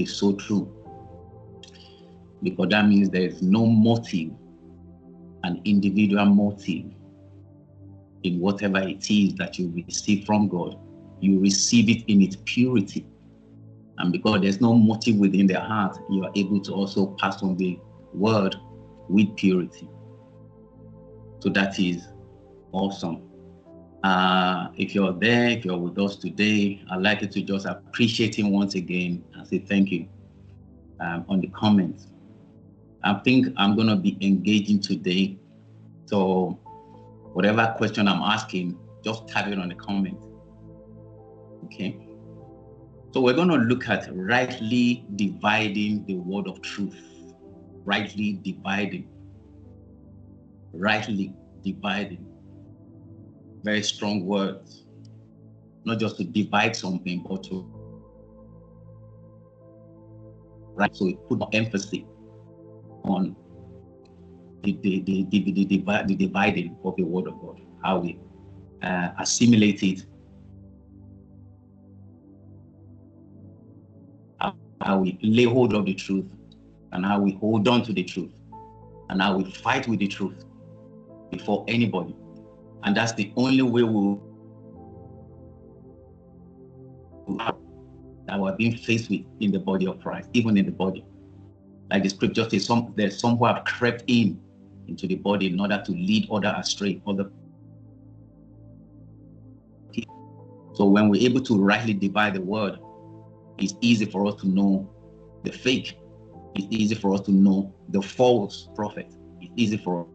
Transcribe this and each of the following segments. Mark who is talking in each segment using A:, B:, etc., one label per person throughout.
A: is so true. Because that means there is no motive, an individual motive in whatever it is that you receive from God. You receive it in its purity. And because there's no motive within the heart, you are able to also pass on the word with purity. So that is awesome. Uh, if you're there, if you're with us today, I'd like you to just appreciate him once again and say thank you um, on the comments. I think I'm going to be engaging today. So, whatever question I'm asking, just type it on the comment. Okay. So, we're going to look at rightly dividing the word of truth. Rightly dividing. Rightly dividing very strong words, not just to divide something, but to right. So we put more emphasis on the the the the, the, the, dividing of the word of God, how we uh, assimilate it, how we lay hold of the truth, and how we hold on to the truth, and how we fight with the truth before anybody and that's the only way we'll that we're being faced with in the body of Christ, even in the body. Like the scripture says, some there's some who have crept in into the body in order to lead other astray, other so when we're able to rightly divide the word, it's easy for us to know the fake. It's easy for us to know the false prophet. It's easy for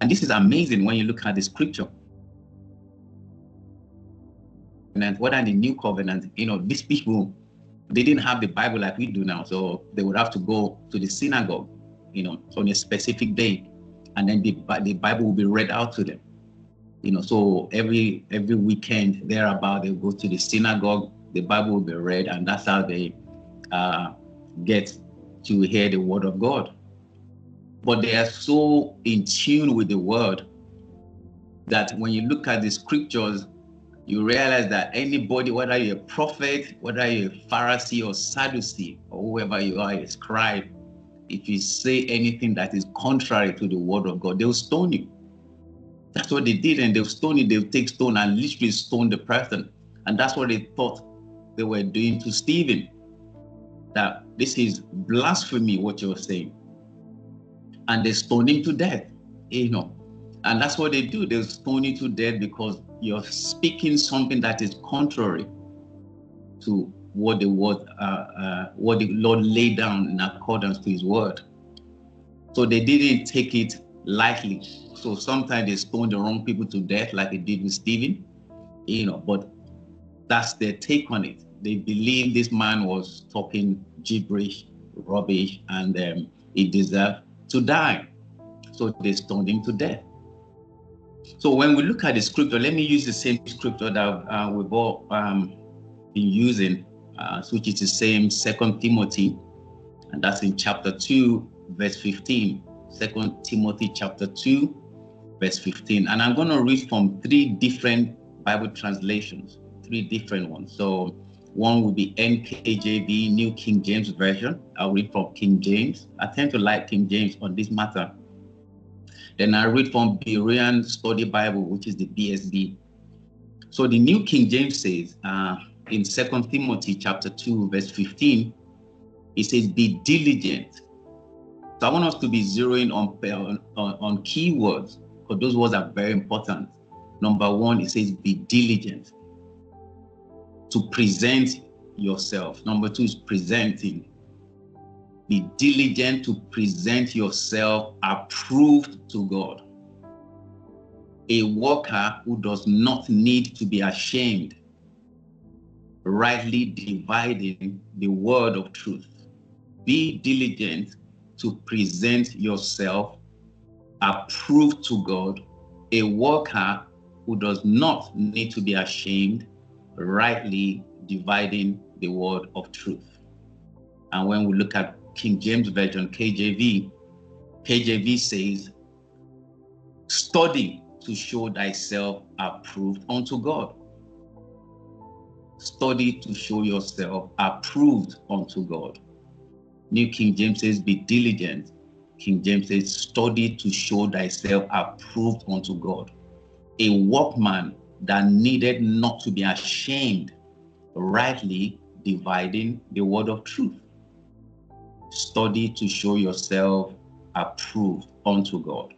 A: and this is amazing when you look at the scripture. And what are the new covenant, you know, these people, they didn't have the Bible like we do now. So they would have to go to the synagogue, you know, on a specific day. And then the, the Bible will be read out to them. You know, so every every weekend thereabout, they go to the synagogue, the Bible will be read, and that's how they uh, get to hear the word of God but they are so in tune with the word that when you look at the scriptures, you realize that anybody, whether you're a prophet, whether you're a Pharisee or Sadducee, or whoever you are, a scribe, if you say anything that is contrary to the word of God, they'll stone you. That's what they did, and they'll stone you, they'll take stone and literally stone the person. And that's what they thought they were doing to Stephen. That this is blasphemy, what you're saying and they stone him to death. You know, and that's what they do. They stone you to death because you're speaking something that is contrary to what the word, uh, uh, what the Lord laid down in accordance to His word. So they didn't take it lightly. So sometimes they stone the wrong people to death, like they did with Stephen. You know, but that's their take on it. They believe this man was talking gibberish, rubbish, and um, he deserved to die. So they stoned him to death. So when we look at the scripture, let me use the same scripture that uh, we've all um, been using, uh, which is the same Second Timothy, and that's in chapter 2, verse 15. Second Timothy chapter 2, verse 15. And I'm going to read from three different Bible translations, three different ones. So one will be NKJV, New King James Version. I'll read from King James. I tend to like King James on this matter. Then I read from Berean Study Bible, which is the BSB. So the New King James says uh, in Second Timothy chapter 2, verse 15, it says, Be diligent. So I want us to be zeroing on, on, on key words, because those words are very important. Number one, it says, Be diligent to present yourself. Number two is presenting. Be diligent to present yourself approved to God. A worker who does not need to be ashamed, rightly dividing the word of truth. Be diligent to present yourself approved to God, a worker who does not need to be ashamed, rightly dividing the word of truth. And when we look at King James Version, KJV, KJV says, study to show thyself approved unto God. study to show yourself approved unto God. New King James says, Be diligent. King James says, Study to show thyself approved unto God. A workman that needed not to be ashamed, rightly dividing the word of truth. Study to show yourself approved unto God.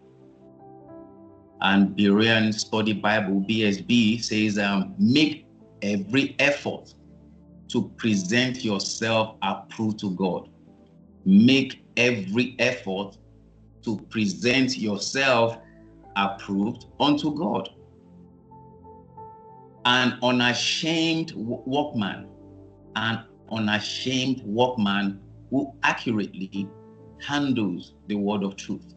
A: And Berean Study Bible, BSB, says, um, Make every effort to present yourself approved to God. Make every effort to present yourself approved unto God. An unashamed workman, an unashamed workman who accurately handles the word of truth.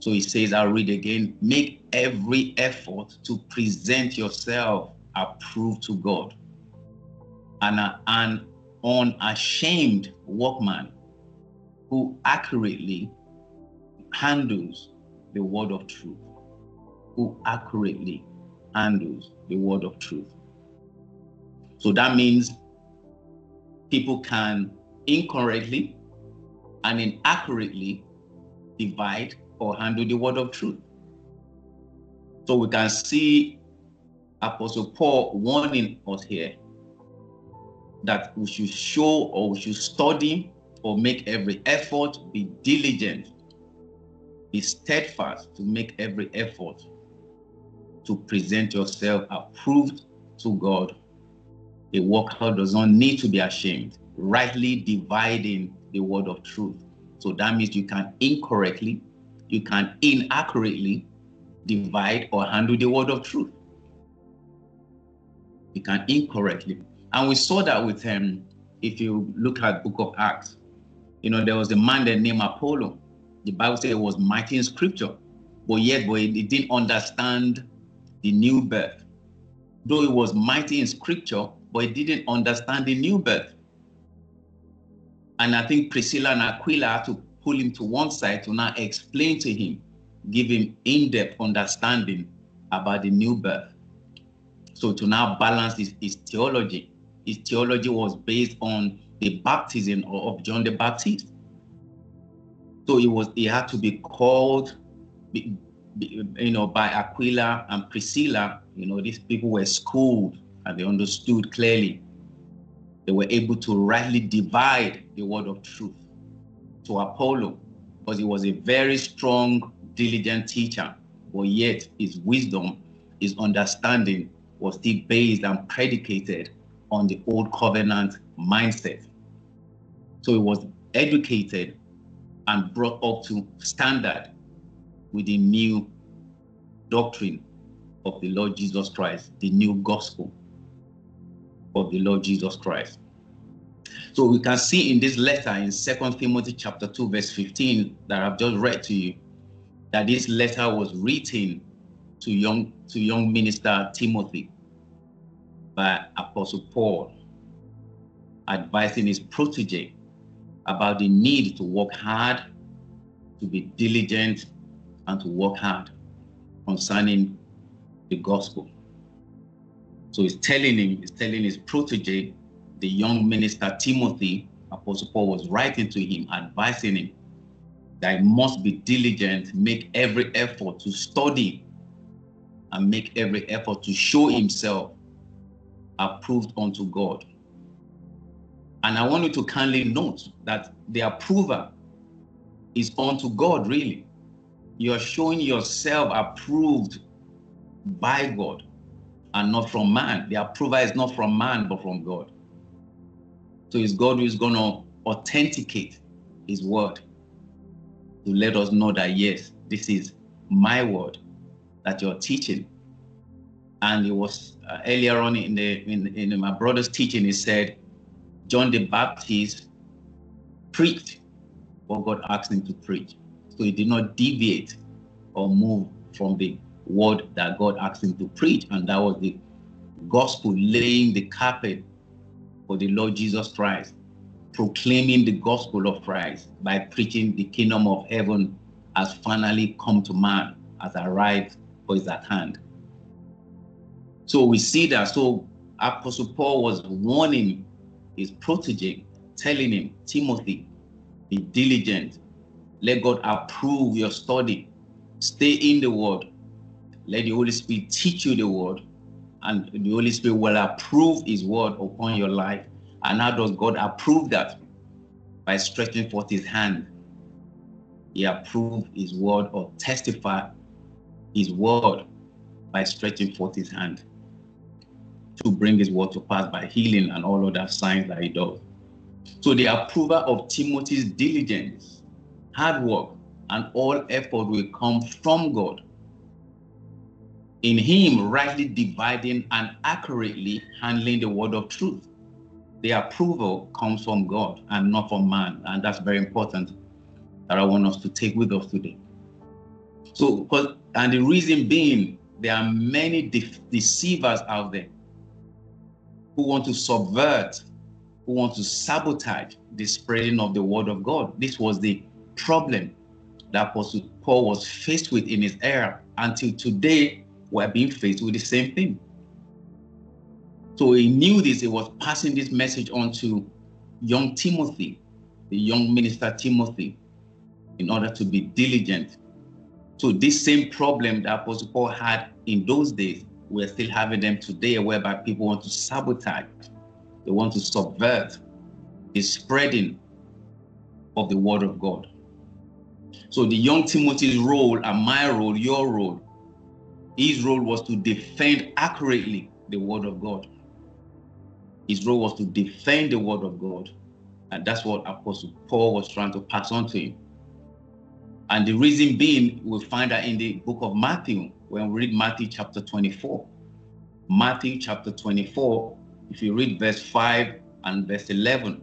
A: So he says, I'll read again make every effort to present yourself approved to God. And an unashamed workman who accurately handles the word of truth. Who accurately handles the word of truth. So that means people can incorrectly and inaccurately divide or handle the word of truth. So we can see Apostle Paul warning us here that we should show or we should study or make every effort, be diligent, be steadfast to make every effort to present yourself approved to God. A worker does not need to be ashamed, rightly dividing the word of truth. So that means you can incorrectly, you can inaccurately divide or handle the word of truth. You can incorrectly. And we saw that with him. Um, if you look at book of Acts, you know, there was a man that named Apollo. The Bible said it was mighty in scripture, but yet, but he didn't understand the new birth. Though it was mighty in scripture, but he didn't understand the new birth. And I think Priscilla and Aquila had to pull him to one side to now explain to him, give him in depth understanding about the new birth. So to now balance his, his theology, his theology was based on the baptism of John the Baptist. So it was he had to be called, you know, by Aquila and Priscilla. You know, these people were schooled and they understood clearly they were able to rightly divide the word of truth to Apollo because he was a very strong, diligent teacher, but yet his wisdom, his understanding was still based and predicated on the old covenant mindset. So he was educated and brought up to standard with the new doctrine of the Lord Jesus Christ, the new gospel of the Lord Jesus Christ. So we can see in this letter in Second Timothy chapter 2, verse 15, that I've just read to you, that this letter was written to young to young minister Timothy by Apostle Paul, advising his protege about the need to work hard, to be diligent, and to work hard concerning the gospel. So he's telling him, he's telling his protege, the young minister Timothy, Apostle Paul was writing to him, advising him that he must be diligent, make every effort to study, and make every effort to show himself approved unto God. And I want you to kindly note that the approver is unto God, really. You're showing yourself approved by God and not from man. The approval is not from man, but from God. So it's God who is going to authenticate his word to let us know that, yes, this is my word that you're teaching. And it was uh, earlier on in, the, in, in my brother's teaching, he said, John the Baptist preached what God asked him to preach. So he did not deviate or move from the word that God asked him to preach, and that was the gospel laying the carpet for the Lord Jesus Christ, proclaiming the gospel of Christ by preaching the kingdom of heaven has finally come to man, has arrived or is at hand. So we see that. So Apostle Paul was warning his protege, telling him, Timothy, be diligent. Let God approve your study. Stay in the word. Let the Holy Spirit teach you the word. And the Holy Spirit will approve his word upon your life. And how does God approve that? By stretching forth his hand. He approved his word or testify his word by stretching forth his hand to bring his word to pass by healing and all other signs that he does. So the approval of Timothy's diligence, hard work, and all effort will come from God. In him, rightly dividing and accurately handling the word of truth. The approval comes from God and not from man. And that's very important that I want us to take with us today. So, and the reason being, there are many de- deceivers out there who want to subvert, who want to sabotage the spreading of the word of God. This was the problem that Apostle Paul was faced with in his era. Until today, we're being faced with the same thing. So he knew this, he was passing this message on to young Timothy, the young minister Timothy, in order to be diligent. So this same problem that Apostle Paul had in those days, we're still having them today, whereby people want to sabotage, they want to subvert the spreading of the word of God. So the young Timothy's role and my role, your role, his role was to defend accurately the word of God. His role was to defend the word of God. And that's what Apostle Paul was trying to pass on to him. And the reason being, we'll find that in the book of Matthew, when we read Matthew chapter 24. Matthew chapter 24, if you read verse 5 and verse 11,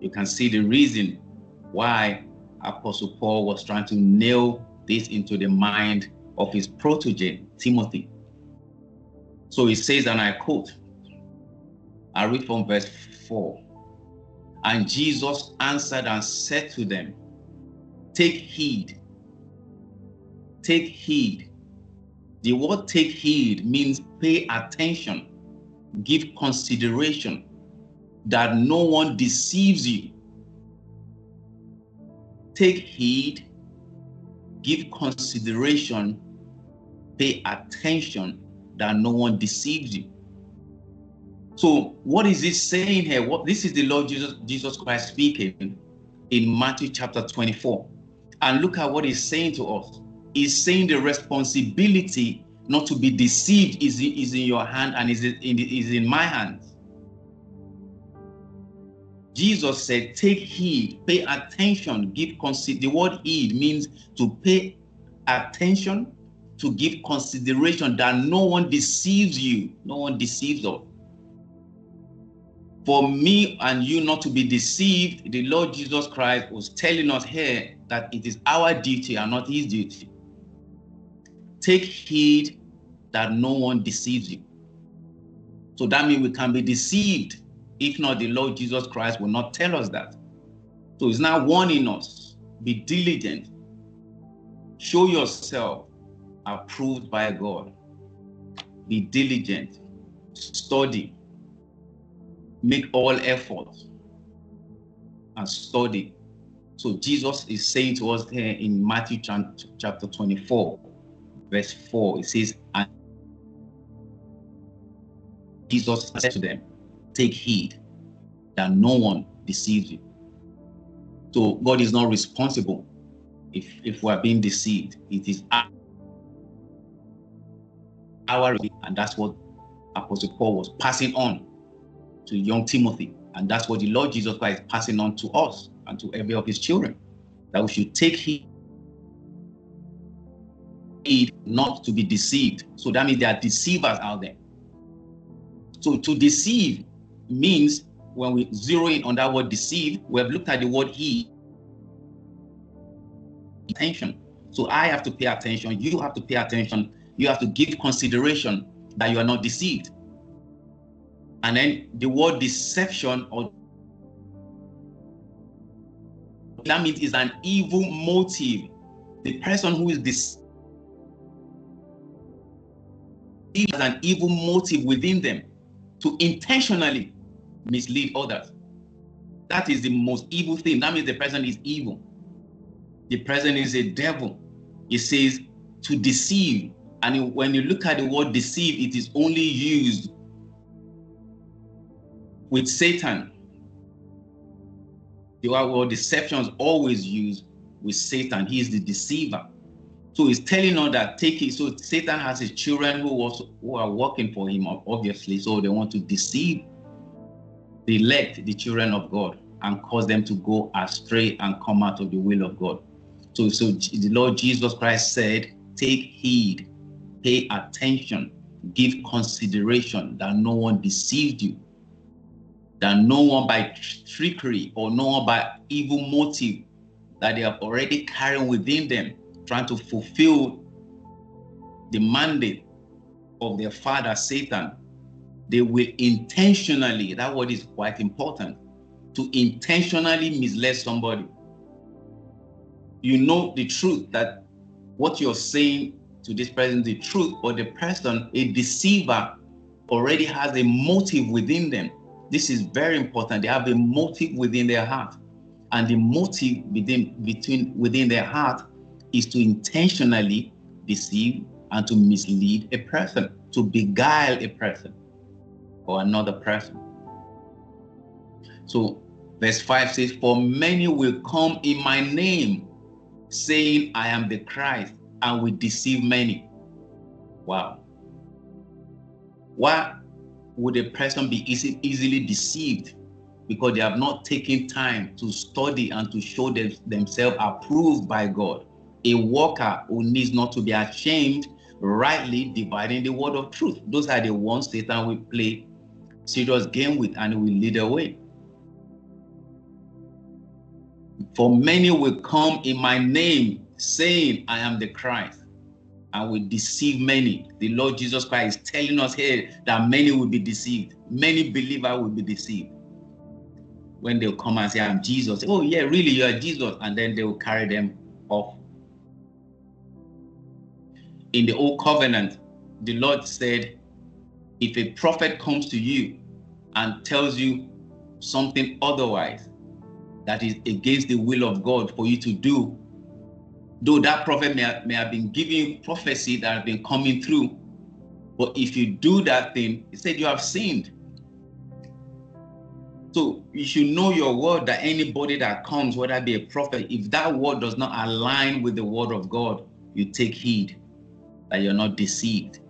A: you can see the reason why Apostle Paul was trying to nail this into the mind of his protege, Timothy. So he says, and I quote, I read from verse 4. And Jesus answered and said to them, Take heed. Take heed the word take heed means pay attention, give consideration, that no one deceives you. Take heed, give consideration, pay attention that no one deceives you. So, what is this saying here? What this is the Lord Jesus, Jesus Christ speaking in Matthew chapter 24. And look at what he's saying to us He's saying the responsibility not to be deceived is, is in your hand and is is in my hands. Jesus said, Take heed, pay attention, give consider. The word heed means to pay attention, to give consideration that no one deceives you, no one deceives us. For me and you not to be deceived, the Lord Jesus Christ was telling us here that it is our duty and not his duty. Take heed that no one deceives you. So that means we can be deceived. If not, the Lord Jesus Christ will not tell us that. So he's now warning us. Be diligent, show yourself approved by God, be diligent, study, make all efforts, and study. So Jesus is saying to us here in Matthew chapter 24 verse 4, it says, And Jesus said to them, Take heed that no one deceives you. So God is not responsible if, if we are being deceived. It is our, and that's what Apostle Paul was passing on to young Timothy. And that's what the Lord Jesus Christ is passing on to us and to every of his children. That we should take heed not to be deceived. So that means there are deceivers out there. So to deceive means when we zero in on that word deceive, we have looked at the word he. Attention. So I have to pay attention. You have to pay attention. You have to give consideration that you are not deceived. And then the word deception or that means is an evil motive. The person who is deceived has an evil motive within them. to intentionally mislead others. That is the most evil thing. That means the person is evil. The person is a devil. It says to deceive. And when you look at the word deceive, it is only used with Satan. The word deception is always used with Satan. He is the deceiver. So he's telling us that take it. So Satan has his children who was who are working for him, obviously. So they want to deceive the elect, the children of God, and cause them to go astray and come out of the will of God. So, so the Lord Jesus Christ said, take heed, pay attention, give consideration that no one deceived you, that no one by trickery or no one by evil motive that they have already carrying within them, trying to fulfill the mandate of their father Satan, they will intentionally, that word is quite important, to intentionally mislead somebody. You know the truth that what you're saying to this person, the truth, but the person, a deceiver, already has a motive within them. This is very important. They have a motive within their heart and the motive within between within their heart is to intentionally deceive and to mislead a person, to beguile a person or another person. So, verse 5 says, For many will come in my name, saying, I am the Christ, and will deceive many. Wow. Why would a person be easy, easily deceived? because they have not taken time to study and to show them, themselves approved by God. A worker who needs not to be ashamed, rightly dividing the word of truth. Those are the ones Satan will play serious game with and will lead away. For many will come in my name, saying, I am the Christ, and will deceive many. The Lord Jesus Christ is telling us here that many will be deceived. Many believers will be deceived when they'll come and say, I'm Jesus. Oh, yeah, really, you are Jesus. And then they will carry them off. In the old covenant, the Lord said, if a prophet comes to you and tells you something otherwise that is against the will of God for you to do, though that prophet may have, may have been giving prophecy that have been coming through, but if you do that thing, he said you have sinned. So you should know your word that anybody that comes, whether it be a prophet, if that word does not align with the word of God, you take heed that you're not deceived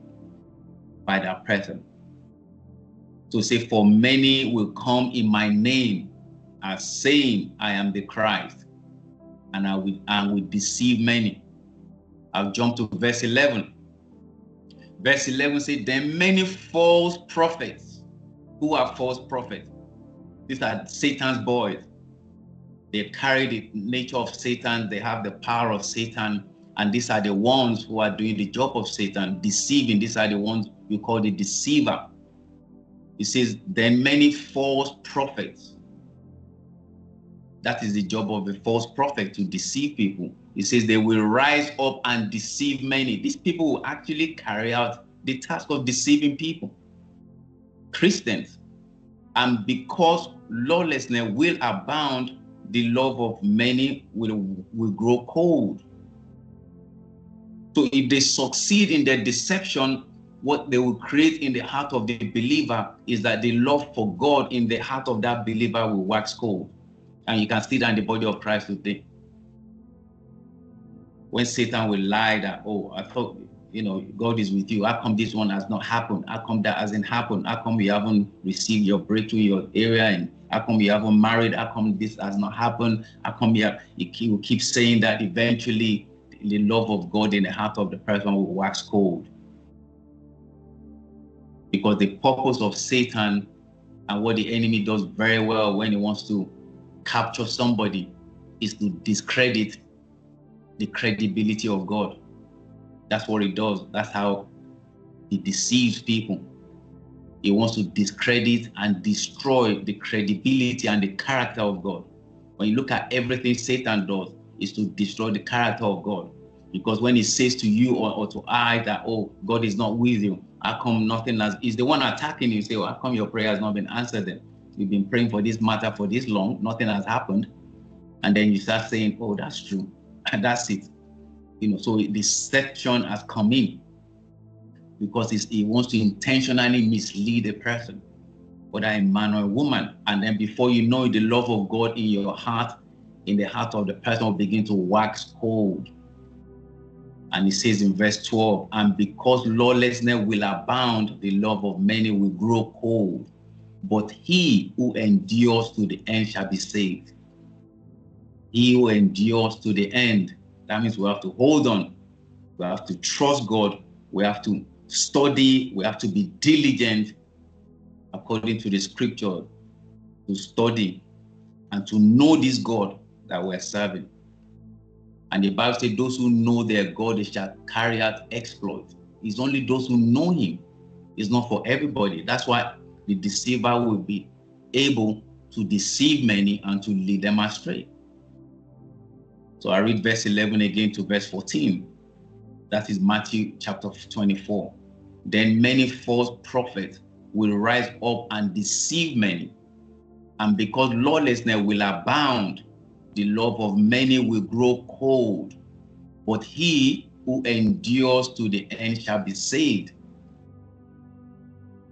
A: by that person. So say, for many will come in my name as saying, I am the Christ, and I will, and will deceive many. I'll jump to verse 11. Verse 11 says, Then many false prophets, who are false prophets, these are Satan's boys. They carry the nature of Satan, they have the power of Satan, and these are the ones who are doing the job of Satan, deceiving. These are the ones you call the deceiver. He says, There are many false prophets. That is the job of a false prophet to deceive people. He says they will rise up and deceive many. These people will actually carry out the task of deceiving people. Christians. And because lawlessness will abound, the love of many will, will grow cold. So if they succeed in their deception, what they will create in the heart of the believer is that the love for God in the heart of that believer will wax cold. And you can see that in the body of Christ today. When Satan will lie that, oh, I thought you know, God is with you. How come this one has not happened? How come that hasn't happened? How come you haven't received your breakthrough in your area? And how come you haven't married? How come this has not happened? How come you, have, you keep saying that eventually the love of God in the heart of the person will wax cold? Because the purpose of Satan and what the enemy does very well when he wants to capture somebody is to discredit the credibility of God. That's what he does. That's how he deceives people. He wants to discredit and destroy the credibility and the character of God. When you look at everything Satan does, is to destroy the character of God. Because when he says to you or, or to I that, oh, God is not with you, how come nothing has, is the one attacking you, say, well, how come your prayer has not been answered then? You've been praying for this matter for this long, nothing has happened. And then you start saying, oh, that's true. And that's it. You know, so deception has come in because he wants to intentionally mislead a person, whether a man or a woman. And then before you know it, the love of God in your heart, in the heart of the person will begin to wax cold. And he says in verse 12, and because lawlessness will abound, the love of many will grow cold. But he who endures to the end shall be saved. He who endures to the end. That means we have to hold on. We have to trust God. We have to study. We have to be diligent according to the scripture to study and to know this God that we're serving. And the Bible says, Those who know their God, they shall carry out exploits. It's only those who know Him. It's not for everybody. That's why the deceiver will be able to deceive many and to lead them astray. So I read verse 11 again to verse 14. That is Matthew chapter 24. Then many false prophets will rise up and deceive many. And because lawlessness will abound, the love of many will grow cold. But he who endures to the end shall be saved.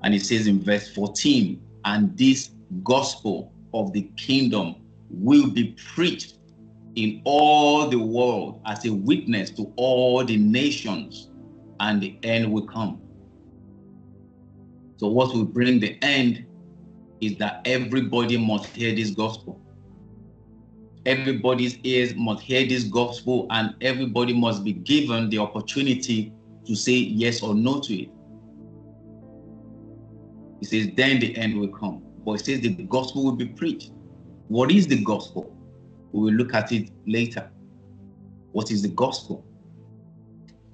A: And it says in verse 14, and this gospel of the kingdom will be preached in all the world as a witness to all the nations, and the end will come. So, what will bring the end is that everybody must hear this gospel. Everybody's ears must hear this gospel, and everybody must be given the opportunity to say yes or no to it. He says, then the end will come. But he says the gospel will be preached. What is the gospel? We will look at it later. What is the gospel?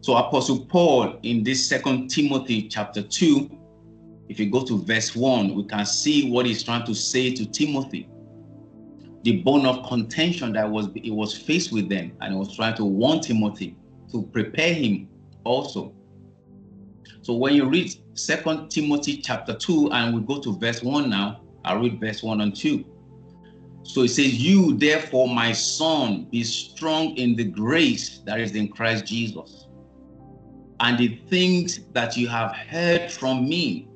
A: So Apostle Paul in this second Timothy chapter 2, if you go to verse 1, we can see what he's trying to say to Timothy. The bone of contention that was he was faced with them, and he was trying to warn Timothy to prepare him also. So when you read Second Timothy chapter 2, and we go to verse 1 now, I'll read verse 1 and 2. So it says, You therefore, my son, be strong in the grace that is in Christ Jesus. And the things that you have heard from me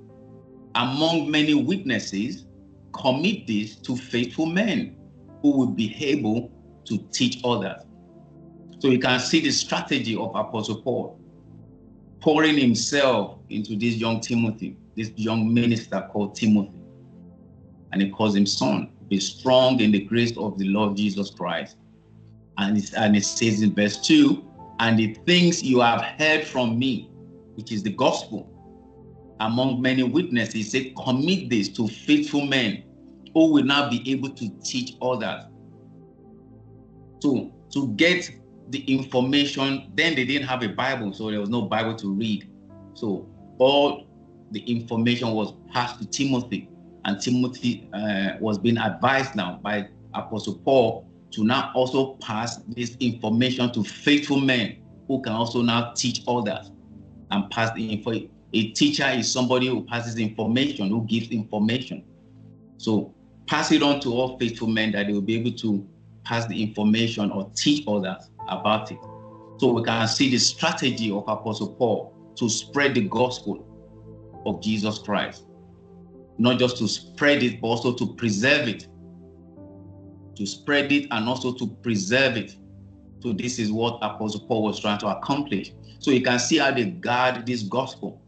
A: among many witnesses, commit this to faithful men who will be able to teach others. So you can see the strategy of Apostle Paul pouring himself into this young Timothy, this young minister called Timothy. And he calls him son. Be strong in the grace of the Lord Jesus Christ. And, and it says in verse 2 and the things you have heard from me, which is the gospel, among many witnesses, he said, commit this to faithful men who will now be able to teach others. So, to get the information, then they didn't have a Bible, so there was no Bible to read. So, all the information was passed to Timothy and Timothy uh, was being advised now by Apostle Paul to now also pass this information to faithful men who can also now teach others and pass the info. A teacher is somebody who passes information, who gives information. So pass it on to all faithful men that they will be able to pass the information or teach others about it. So we can see the strategy of Apostle Paul to spread the gospel of Jesus Christ not just to spread it, but also to preserve it. To spread it and also to preserve it. So this is what Apostle Paul was trying to accomplish. So you can see how they guard this gospel.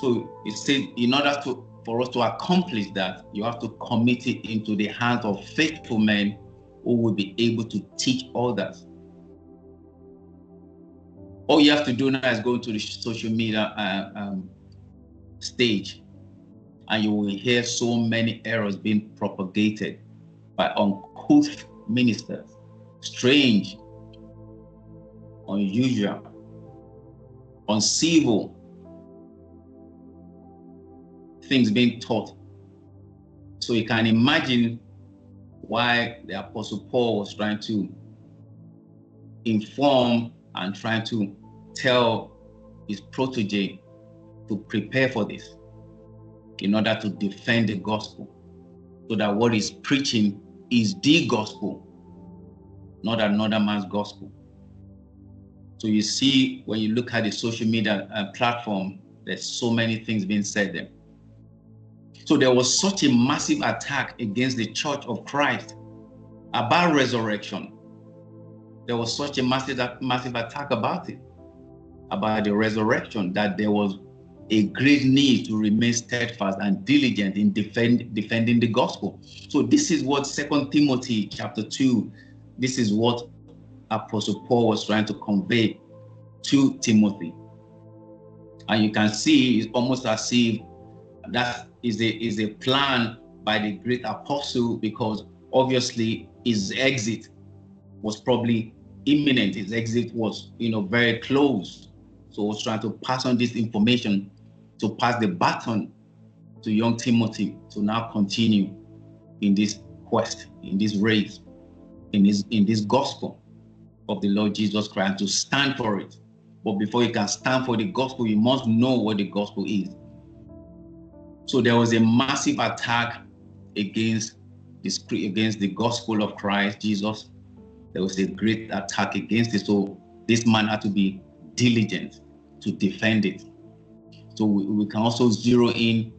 A: So it says, in order to for us to accomplish that, you have to commit it into the hands of faithful men who will be able to teach others. All you have to do now is go to the social media uh, um, stage and you will hear so many errors being propagated by uncouth ministers, strange, unusual, uncivil things being taught. So you can imagine why the Apostle Paul was trying to inform and trying to tell his protege to prepare for this in order to defend the gospel so that what he's preaching is the gospel, not another man's gospel. So you see, when you look at the social media uh, platform, there's so many things being said there. So there was such a massive attack against the church of Christ about resurrection. There was such a massive, massive attack about it, about the resurrection, that there was a great need to remain steadfast and diligent in defend, defending the gospel. So this is what Second Timothy chapter 2, this is what Apostle Paul was trying to convey to Timothy. And you can see it's almost as if that is a is a plan by the great apostle because obviously his exit was probably imminent. His exit was, you know, very close. So he was trying to pass on this information to pass the baton to young Timothy to now continue in this quest, in this race, in this in this gospel of the Lord Jesus Christ, to stand for it. But before you can stand for the gospel, you must know what the gospel is. So there was a massive attack against this against the gospel of Christ Jesus. There was a great attack against it. So this man had to be diligent to defend it. So we, we can also zero in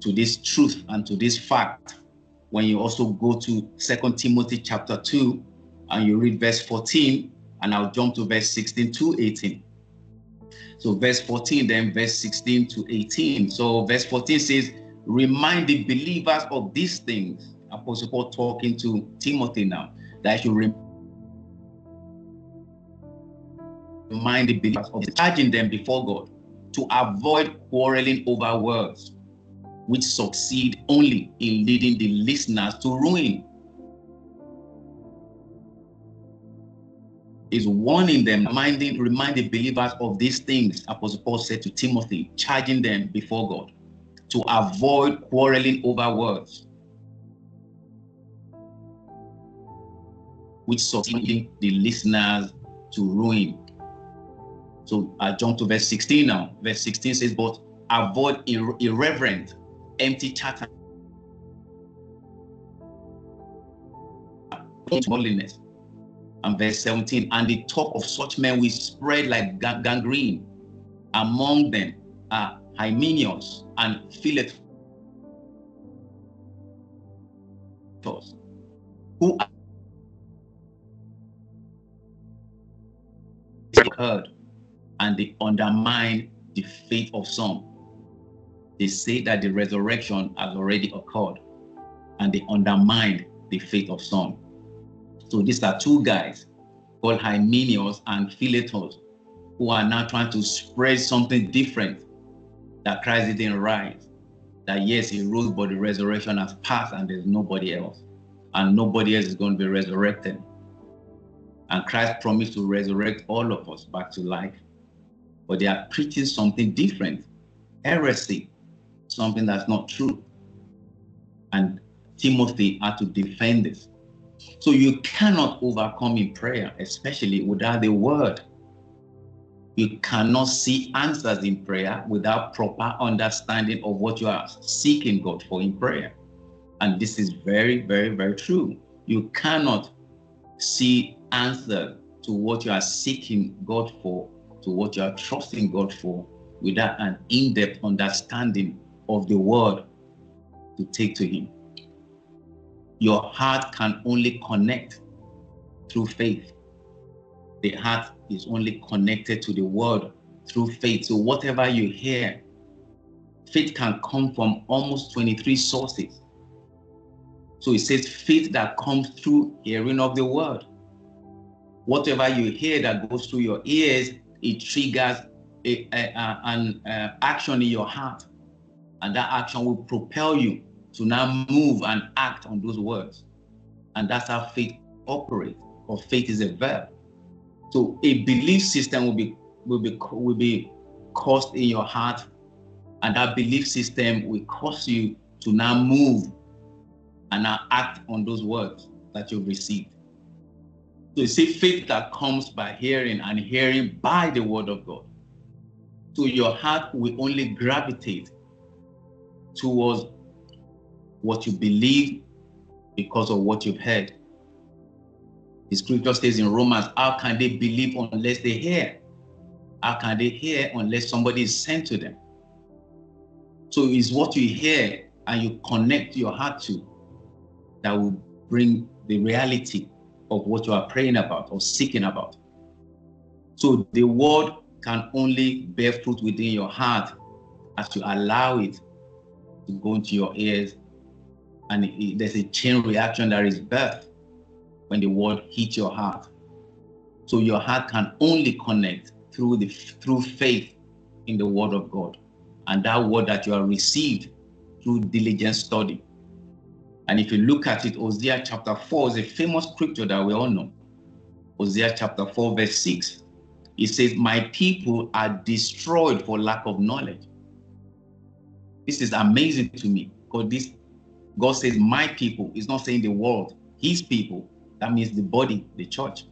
A: to this truth and to this fact when you also go to Second Timothy chapter 2 and you read verse 14, and I'll jump to verse 16 to 18. So verse 14, then verse 16 to 18. So verse 14 says, remind the believers of these things. Apostle Paul talking to Timothy now, that you remind the believers of charging them before God to avoid quarreling over words, which succeed only in leading the listeners to ruin. Is warning them, reminding, reminding believers of these things, Apostle Paul said to Timothy, charging them before God to avoid quarreling over words, which succeed the listeners to ruin. So I jump to verse 16 now. Verse 16 says, But avoid ir- irreverent, empty chatter. Godliness. And verse 17, and the talk of such men will spread like gangrene. Among them are Hymenaeus and Philetus, who heard and they undermine the faith of some. They say that the resurrection has already occurred and they undermine the faith of some. So these are two guys called Hymenaeus and Philetus who are now trying to spread something different that Christ didn't rise. That yes, he rose, but the resurrection has passed and there's nobody else. And nobody else is going to be resurrected. And Christ promised to resurrect all of us back to life but they are preaching something different heresy, something that's not true. And Timothy had to defend this. So you cannot overcome in prayer, especially without the word. You cannot see answers in prayer without proper understanding of what you are seeking God for in prayer. And this is very, very, very true. You cannot see answer to what you are seeking God for to what you are trusting God for without an in depth understanding of the word to take to Him. Your heart can only connect through faith. The heart is only connected to the word through faith. So, whatever you hear, faith can come from almost 23 sources. So, it says faith that comes through hearing of the word. Whatever you hear that goes through your ears it triggers a, a, a, an uh, action in your heart. And that action will propel you to now move and act on those words. And that's how faith operates, or faith is a verb. So a belief system will be will be will be caused in your heart, and that belief system will cause you to now move and now act on those words that you've received. So you see, faith that comes by hearing and hearing by the word of God. So your heart will only gravitate towards what you believe because of what you've heard. The scripture says in Romans, how can they believe unless they hear? How can they hear unless somebody is sent to them? So it's what you hear and you connect your heart to that will bring the reality of what you are praying about or seeking about. So the word can only bear fruit within your heart as you allow it to go into your ears. And it, there's a chain reaction that is birth when the word hits your heart. So your heart can only connect through the through faith in the word of God. And that word that you have received through diligent study. And if you look at it, Hosea chapter 4 is a famous scripture that we all know. Hosea chapter 4, verse 6. It says, My people are destroyed for lack of knowledge. This is amazing to me because this God says, My people, is not saying the world, his people, that means the body, the church,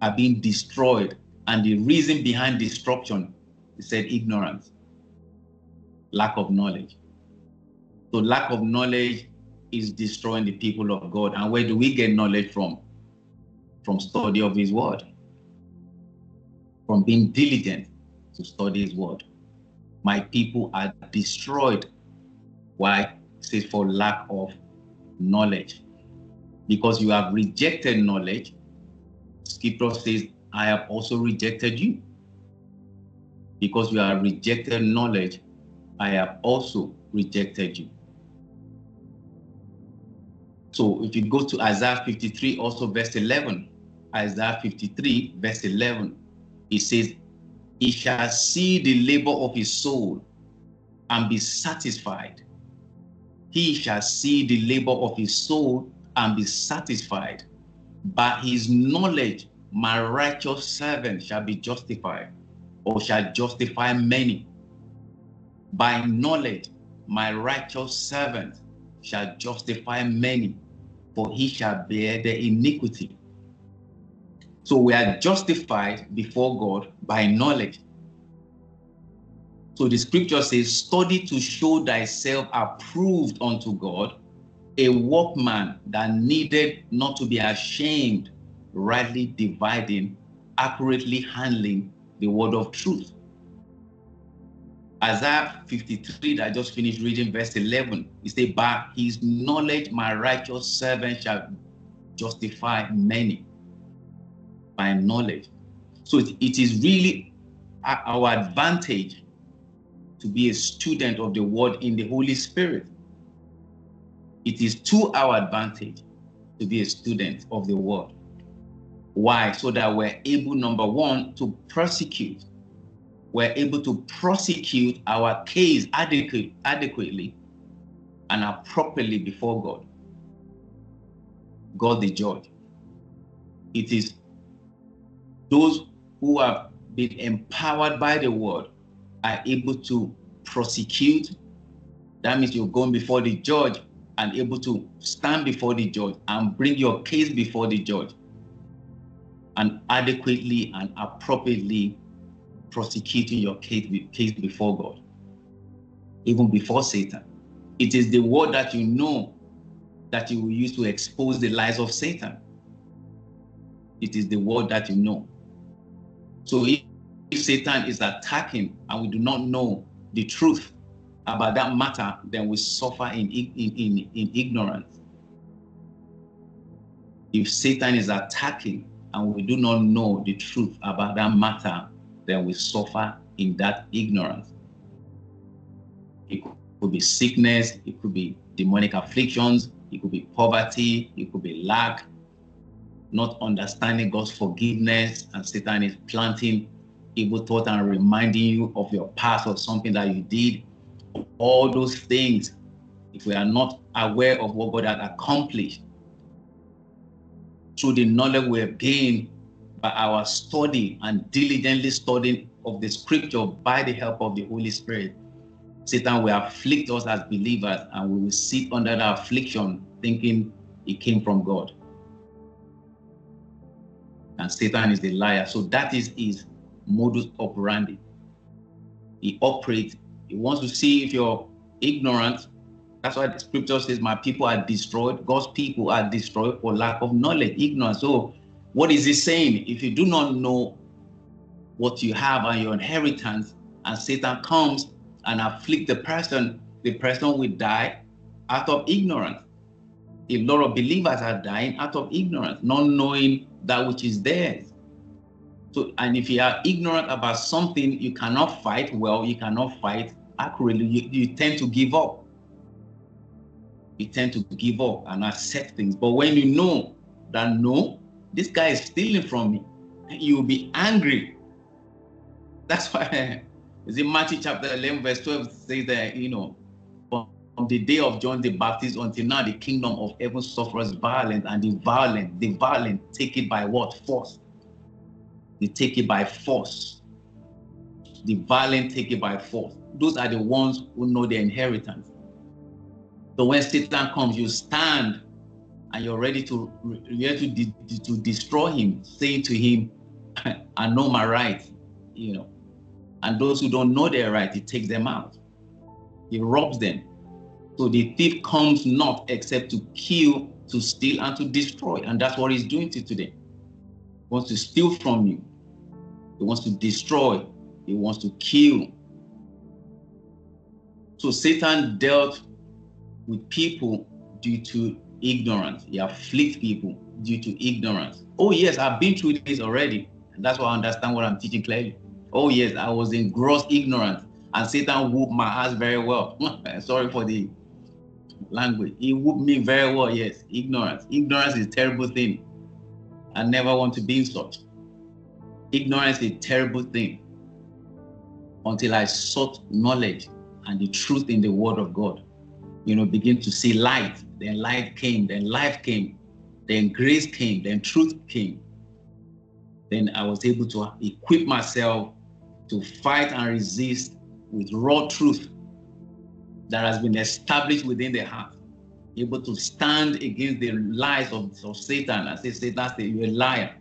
A: are being destroyed. And the reason behind destruction, he said, ignorance, lack of knowledge. So, lack of knowledge is destroying the people of God. And where do we get knowledge from? From study of His Word, from being diligent to study His Word. My people are destroyed. Why? Says for lack of knowledge. Because you have rejected knowledge, Scripture says, I have also rejected you. Because you have rejected knowledge, I have also rejected you. So if you go to Isaiah 53, also verse 11, Isaiah 53, verse 11, it says, He shall see the labor of his soul and be satisfied. He shall see the labor of his soul and be satisfied. By his knowledge, my righteous servant shall be justified, or shall justify many. By knowledge, my righteous servant shall justify many, for he shall bear the iniquity. So we are justified before God by knowledge. So the scripture says, Study to show thyself approved unto God, a workman that needed not to be ashamed, rightly dividing, accurately handling the word of truth. Isaiah 53 that I just finished reading, verse 11, it says, By his knowledge, my righteous servant shall justify many. By knowledge. So it, it is really our advantage to be a student of the word in the Holy Spirit. It is to our advantage to be a student of the word. Why? So that we're able, number one, to prosecute. we're able to prosecute our case adequate, adequately and appropriately before God. God the judge. It is those who have been empowered by the word are able to prosecute. That means you're going before the judge and able to stand before the judge and bring your case before the judge and adequately and appropriately prosecuting your case, case before God, even before Satan. It is the word that you know that you will use to expose the lies of Satan. It is the word that you know. So if, if Satan is attacking and we do not know the truth about that matter, then we suffer in, in, in, in ignorance. If Satan is attacking and we do not know the truth about that matter, then we suffer in that ignorance. It could be sickness, it could be demonic afflictions, it could be poverty, it could be lack, not understanding God's forgiveness, and Satan is planting evil thought and reminding you of your past or something that you did. All those things, if we are not aware of what God has accomplished through the knowledge we have gained by our study and diligently studying of the scripture by the help of the Holy Spirit, Satan will afflict us as believers and we will sit under the affliction thinking it came from God. And Satan is the liar. So that is his modus operandi. He operates, he wants to see if you're ignorant. That's why the scripture says, My people are destroyed. God's people are destroyed for lack of knowledge, ignorance. So, what is he saying? If you do not know what you have and your inheritance, and Satan comes and afflict the person, the person will die out of ignorance. A lot of believers are dying out of ignorance, not knowing that which is theirs. So, and if you are ignorant about something, you cannot fight well, you cannot fight accurately, you, you tend to give up. You tend to give up and accept things. But when you know that no, this guy is stealing from me, you'll be angry. That's why is in Matthew chapter 11, verse 12 says that, you know, from the day of John the Baptist until now, the kingdom of heaven suffers violence, and the violent, the violent take it by what? Force. They take it by force. The violent take it by force. Those are the ones who know their inheritance. So when Satan comes, you stand and you're ready to ready to, de- to destroy him, saying to him, I know my right, you know. And those who don't know their right, he takes them out. He robs them. So the thief comes not except to kill, to steal, and to destroy. And that's what he's doing to today. He wants to steal from you. He wants to destroy. He wants to kill. So Satan dealt with people due to ignorance. He afflicts people due to ignorance. Oh, yes, I've been through this already. And that's why I understand what I'm teaching clearly. Oh, yes, I was in gross ignorance. And Satan whooped my ass very well. Sorry for the language. He whooped me very well, yes. Ignorance. Ignorance is a terrible thing. I never want to be in such. Ignorance is a terrible thing until I sought knowledge and the truth in the word of God. You know, begin to see light. Then light came, then life came, then grace came, then truth came. Then I was able to equip myself to fight and resist with raw truth that has been established within the heart, able to stand against the lies of, of Satan and say, Satan, you're a liar.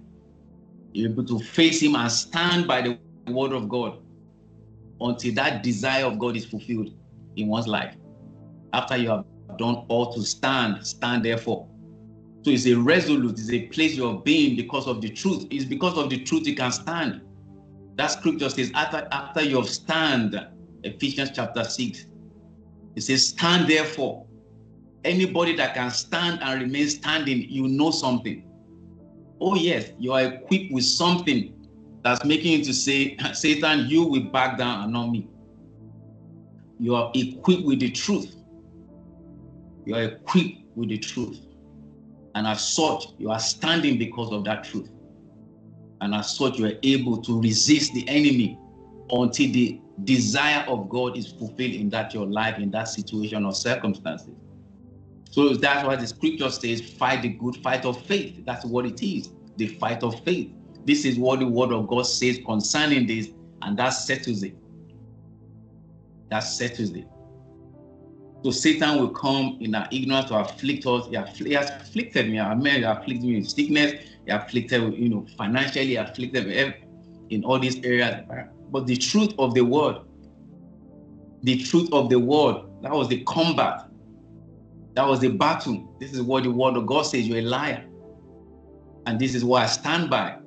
A: You're able to face him and stand by the word of God until that desire of God is fulfilled in one's life. After you have done all to stand, stand therefore. So it's a resolute, it's a place you're being because of the truth. It's because of the truth you can stand. That scripture says, after, after you have stand, Ephesians chapter 6, it says, Stand therefore. Anybody that can stand and remain standing, you know something. Oh, yes, you are equipped with something that's making you to say, Satan, you will back down and not me. You are equipped with the truth. You are equipped with the truth. And as such, you are standing because of that truth. And as such, you are able to resist the enemy until the desire of God is fulfilled in that your life, in that situation or circumstances. So that's why the scripture says, fight the good fight of faith. That's what it is, the fight of faith. This is what the word of God says concerning this, and that settles it. That settles it. So Satan will come in our ignorance to afflict us. He, he has afflicted me. I mean, he afflicted me with sickness. He afflicted, me, you know, financially. He afflicted me in all these areas but the truth of the word. The truth of the word. That was the combat. That was the battle. This is what the word of God says. You're a liar. And this is what I stand by.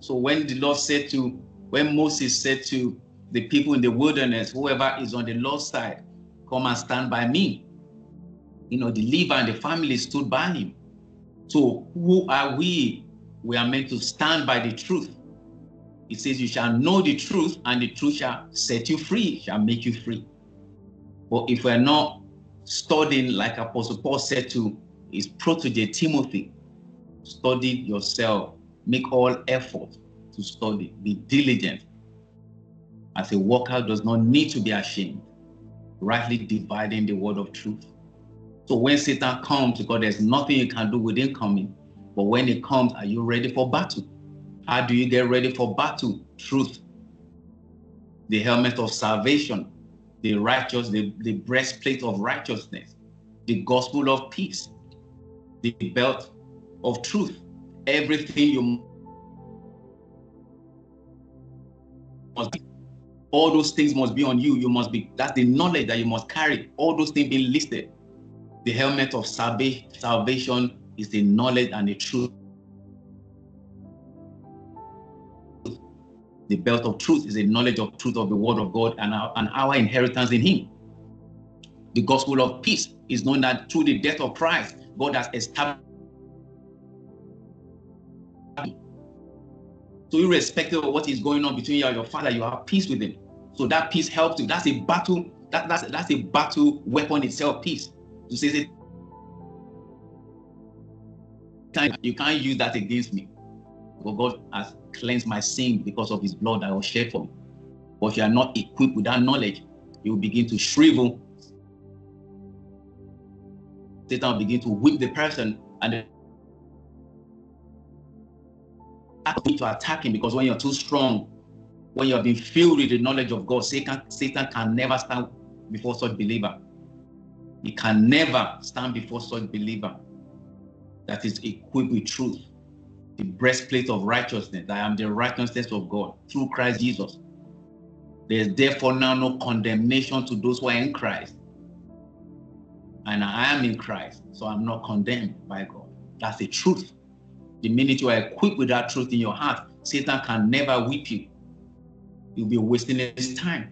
A: So when the Lord said to, when Moses said to the people in the wilderness, whoever is on the Lord's side, come and stand by me. You know, the Levi and the family stood by him. So who are we? We are meant to stand by the truth. It says, You shall know the truth, and the truth shall set you free, shall make you free. But if we're not studying, like Apostle Paul said to his protege Timothy, study yourself, make all effort to study, be diligent. As a worker does not need to be ashamed, rightly dividing the word of truth. So when Satan comes, because there's nothing you can do with him coming, but when it comes, are you ready for battle? How do you get ready for battle? Truth. The helmet of salvation, the righteous, the, the breastplate of righteousness, the gospel of peace, the belt of truth, everything you must be. All those things must be on you. You must be, that's the knowledge that you must carry. All those things being listed. The helmet of salvation is the knowledge and the truth The belt of truth is the knowledge of truth of the word of God and our, and our inheritance in Him. The gospel of peace is known that through the death of Christ, God has established. So, irrespective of what is going on between you and your father, you have peace with him. So that peace helps you. That's a battle. That, that's that's a battle weapon itself. Peace. To say you can't use that against me. But God has cleansed my sin because of his blood that was shed for me. But if you are not equipped with that knowledge, you will begin to shrivel. Satan will begin to whip the person and to attack him because when you're too strong, when you have been filled with the knowledge of God, Satan, Satan can never stand before such believer. He can never stand before such believer that is equipped with truth, the breastplate of righteousness. I am the righteousness of God through Christ Jesus. There is therefore now no condemnation to those who are in Christ. And I am in Christ, so I'm not condemned by God. That's the truth. The minute you are equipped with that truth in your heart, Satan can never whip you. You'll be wasting his time.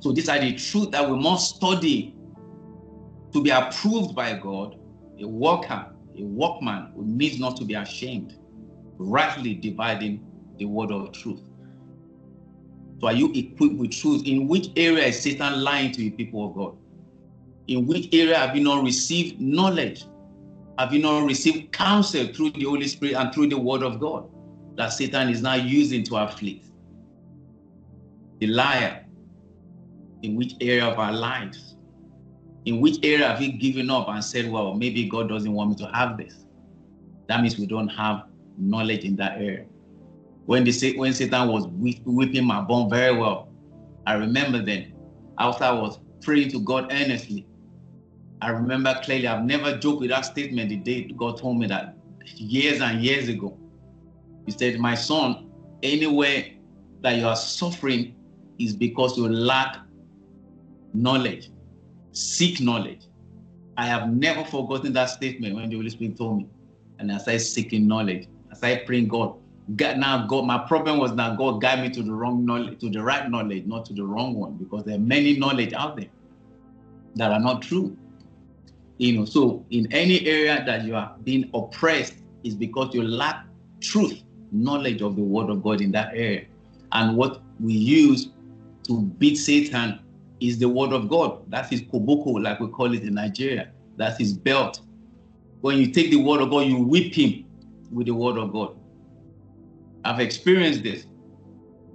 A: So these are the truth that we must study to be approved by God, a worker a workman who needs not to be ashamed, rightly dividing the word of truth. So, are you equipped with truth? In which area is Satan lying to you, people of God? In which area have you not received knowledge? Have you not received counsel through the Holy Spirit and through the word of God that Satan is now using to afflict? The liar. In which area of our lives in which area have you given up and said, well, maybe God doesn't want me to have this? That means we don't have knowledge in that area. When, the, when Satan was whipping my bone very well, I remember then, after I was praying to God earnestly, I remember clearly, I've never joked with that statement the day God told me that years and years ago. He said, My son, anywhere that you are suffering is because you lack knowledge seek knowledge. I have never forgotten that statement when the Holy Spirit told me. And as I seeking knowledge. as I praying God. God now God, my problem was that God guide me to the wrong knowledge, to the right knowledge, not to the wrong one, because there are many knowledge out there that are not true. You know, so in any area that you are being oppressed is because you lack truth, knowledge of the word of God in that area. And what we use to beat Satan is the word of God. That's his koboko, like we call it in Nigeria. That's his belt. When you take the word of God, you whip him with the word of God. I've experienced this.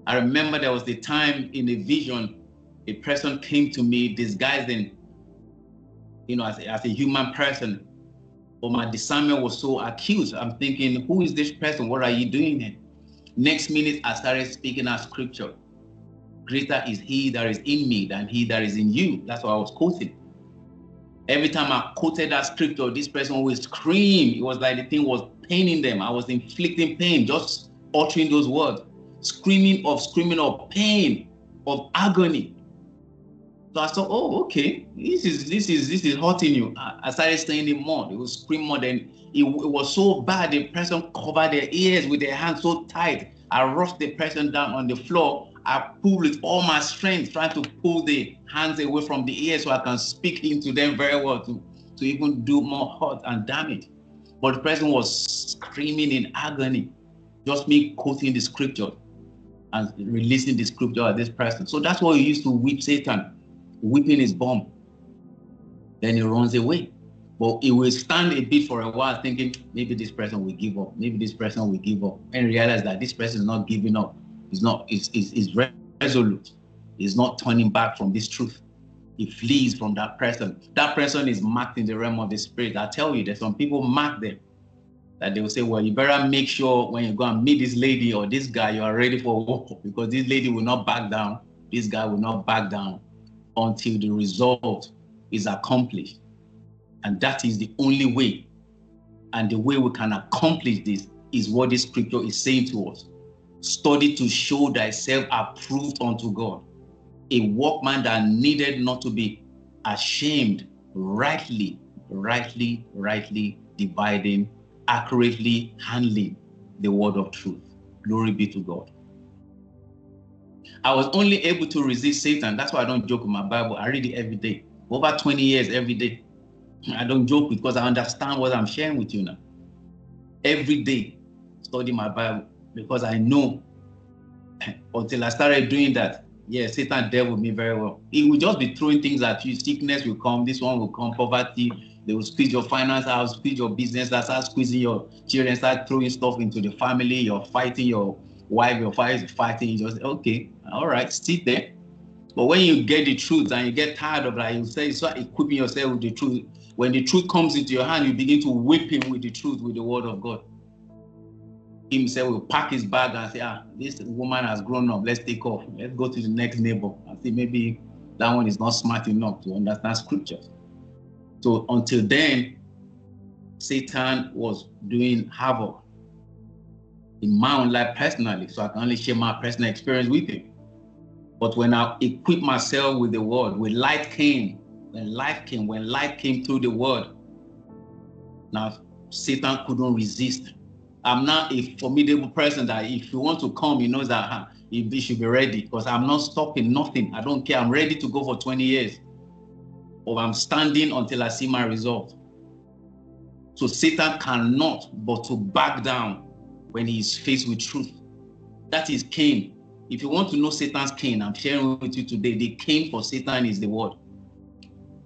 A: I remember there was a time in a vision, a person came to me disguising, you know, as a, as a human person. But my discernment was so acute. I'm thinking, who is this person? What are you doing here? Next minute, I started speaking our scripture greater is he that is in me than he that is in you. That's what I was quoting. Every time I quoted that scripture, this person would scream. It was like the thing was paining them. I was inflicting pain, just uttering those words, screaming of screaming of pain, of agony. So I thought, oh, okay, this is this is this is hurting you. I, started saying it more. It was scream more. Then it, it was so bad. The person covered their ears with their hands so tight. I rushed the person down on the floor I pull with all my strength, trying to pull the hands away from the ears so I can speak into them very well to, to even do more hurt and damage. But the person was screaming in agony, just me quoting the scripture and releasing the scripture at this person. So that's what he used to whip Satan, whipping his bomb. Then he runs away. But he will stand a bit for a while thinking, maybe this person will give up. Maybe this person will give up. And realize that this person is not giving up. He's not, is is is resolute. He's not turning back from this truth. He flees from that person. That person is marked in the realm of the spirit. I tell you, there's some people mark them that they will say, well, you better make sure when you go and meet this lady or this guy, you are ready for war because this lady will not back down. This guy will not back down until the result is accomplished. And that is the only way. And the way we can accomplish this is what this scripture is saying to us Study to show thyself approved unto God, a workman that needed not to be ashamed, rightly, rightly, rightly dividing, accurately handling the word of truth. Glory be to God. I was only able to resist Satan. That's why I don't joke with my Bible. I read it every day. Over 20 years, every day. I don't joke because I understand what I'm sharing with you now. Every day, study my Bible because I know until I started doing that, yeah, Satan dealt with me very well. He will just be throwing things at you. Sickness will come, this one will come, poverty. They will squeeze your finance out, squeeze your business, that start squeezing your children, start throwing stuff into the family. You're fighting your wife, your wife is fighting. You just okay, all right, sit there. But when you get the truth and you get tired of that, you say you start equipping yourself with the truth. When the truth comes into your hand, you begin to whip him with the truth, with the word of God. Himself will pack his bag and say, ah, this woman has grown up. Let's take off. Let's go to the next neighbor and see maybe that one is not smart enough to understand scriptures. So until then, Satan was doing havoc in my own life personally. So I can only share my personal experience with him. But when I equipped myself with the word, when light came, when light came, when light came through the word, now Satan couldn't resist. I'm not a formidable person that if you want to come, he knows that ah, huh, he should be ready because I'm not stopping nothing. I don't care. I'm ready to go for 20 years. Or I'm standing until I see my result. So Satan cannot but to back down when he is faced with truth. That is cane. If you want to know Satan's cane, I'm sharing with you today. The cane for Satan is the word.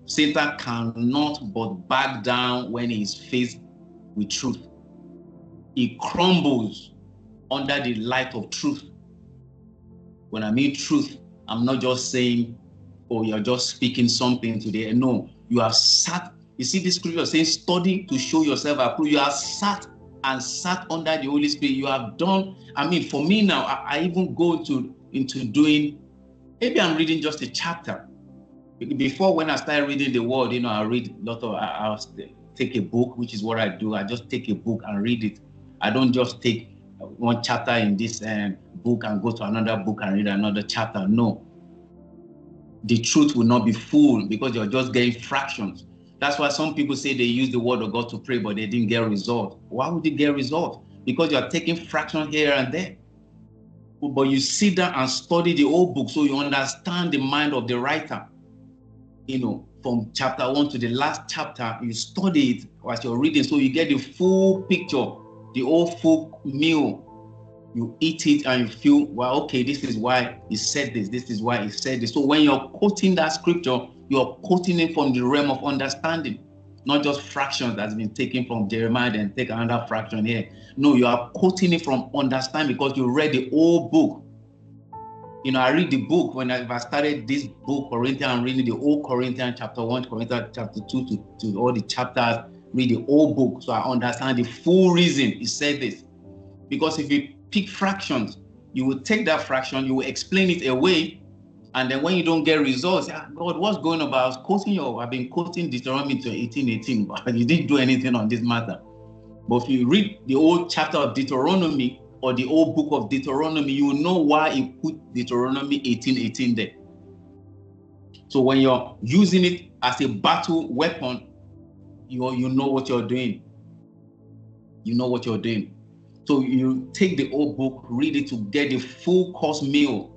A: Satan cannot but back down when he is faced with truth. He crumbles under the light of truth. When I mean truth, I'm not just saying, oh, you're just speaking something today. No, you have sat. You see, this scripture saying, study to show yourself approved. You have sat and sat under the Holy Spirit. You have done. I mean, for me now, I, I even go to into doing. Maybe I'm reading just a chapter before when I started reading the word, you know, I read a lot of, I, I'll take a book, which is what I do. I just take a book and read it. I don't just take one chapter in this um, book and go to another book and read another chapter. No. The truth will not be full because you're just getting fractions. That's why some people say they use the word of God to pray, but they didn't get result. Why would they get result? Because you're taking fractions here and there. But you sit down and study the old book so you understand the mind of the writer you know, from chapter one to the last chapter, you study it as you're reading, so you get the full picture, the whole full meal. You eat it and you feel, well, okay, this is why he said this, this is why he said this. So when you're quoting that scripture, you're quoting it from the realm of understanding, not just fractions that's been taken from Jeremiah and take another fraction here. No, you are quoting it from understanding because you read the whole book you know, I read the book when I, I started this book, Corinthians, I'm reading the whole Corinthians chapter one, Corinthians chapter two to, to all the chapters, read the whole book so I understand the full reason he said this. Because if you pick fractions, you will take that fraction, you will explain it away, and then when you don't get results, ah, God, what's going on? I was quoting you, I've been quoting Deuteronomy to 1818, but you didn't do anything on this matter. But if you read the whole chapter of Deuteronomy, or the old book of Deuteronomy, you know why he put Deuteronomy 18 18 there. So when you're using it as a battle weapon, you, you know what you're doing. You know what you're doing. So you take the old book, read it to get the full course meal,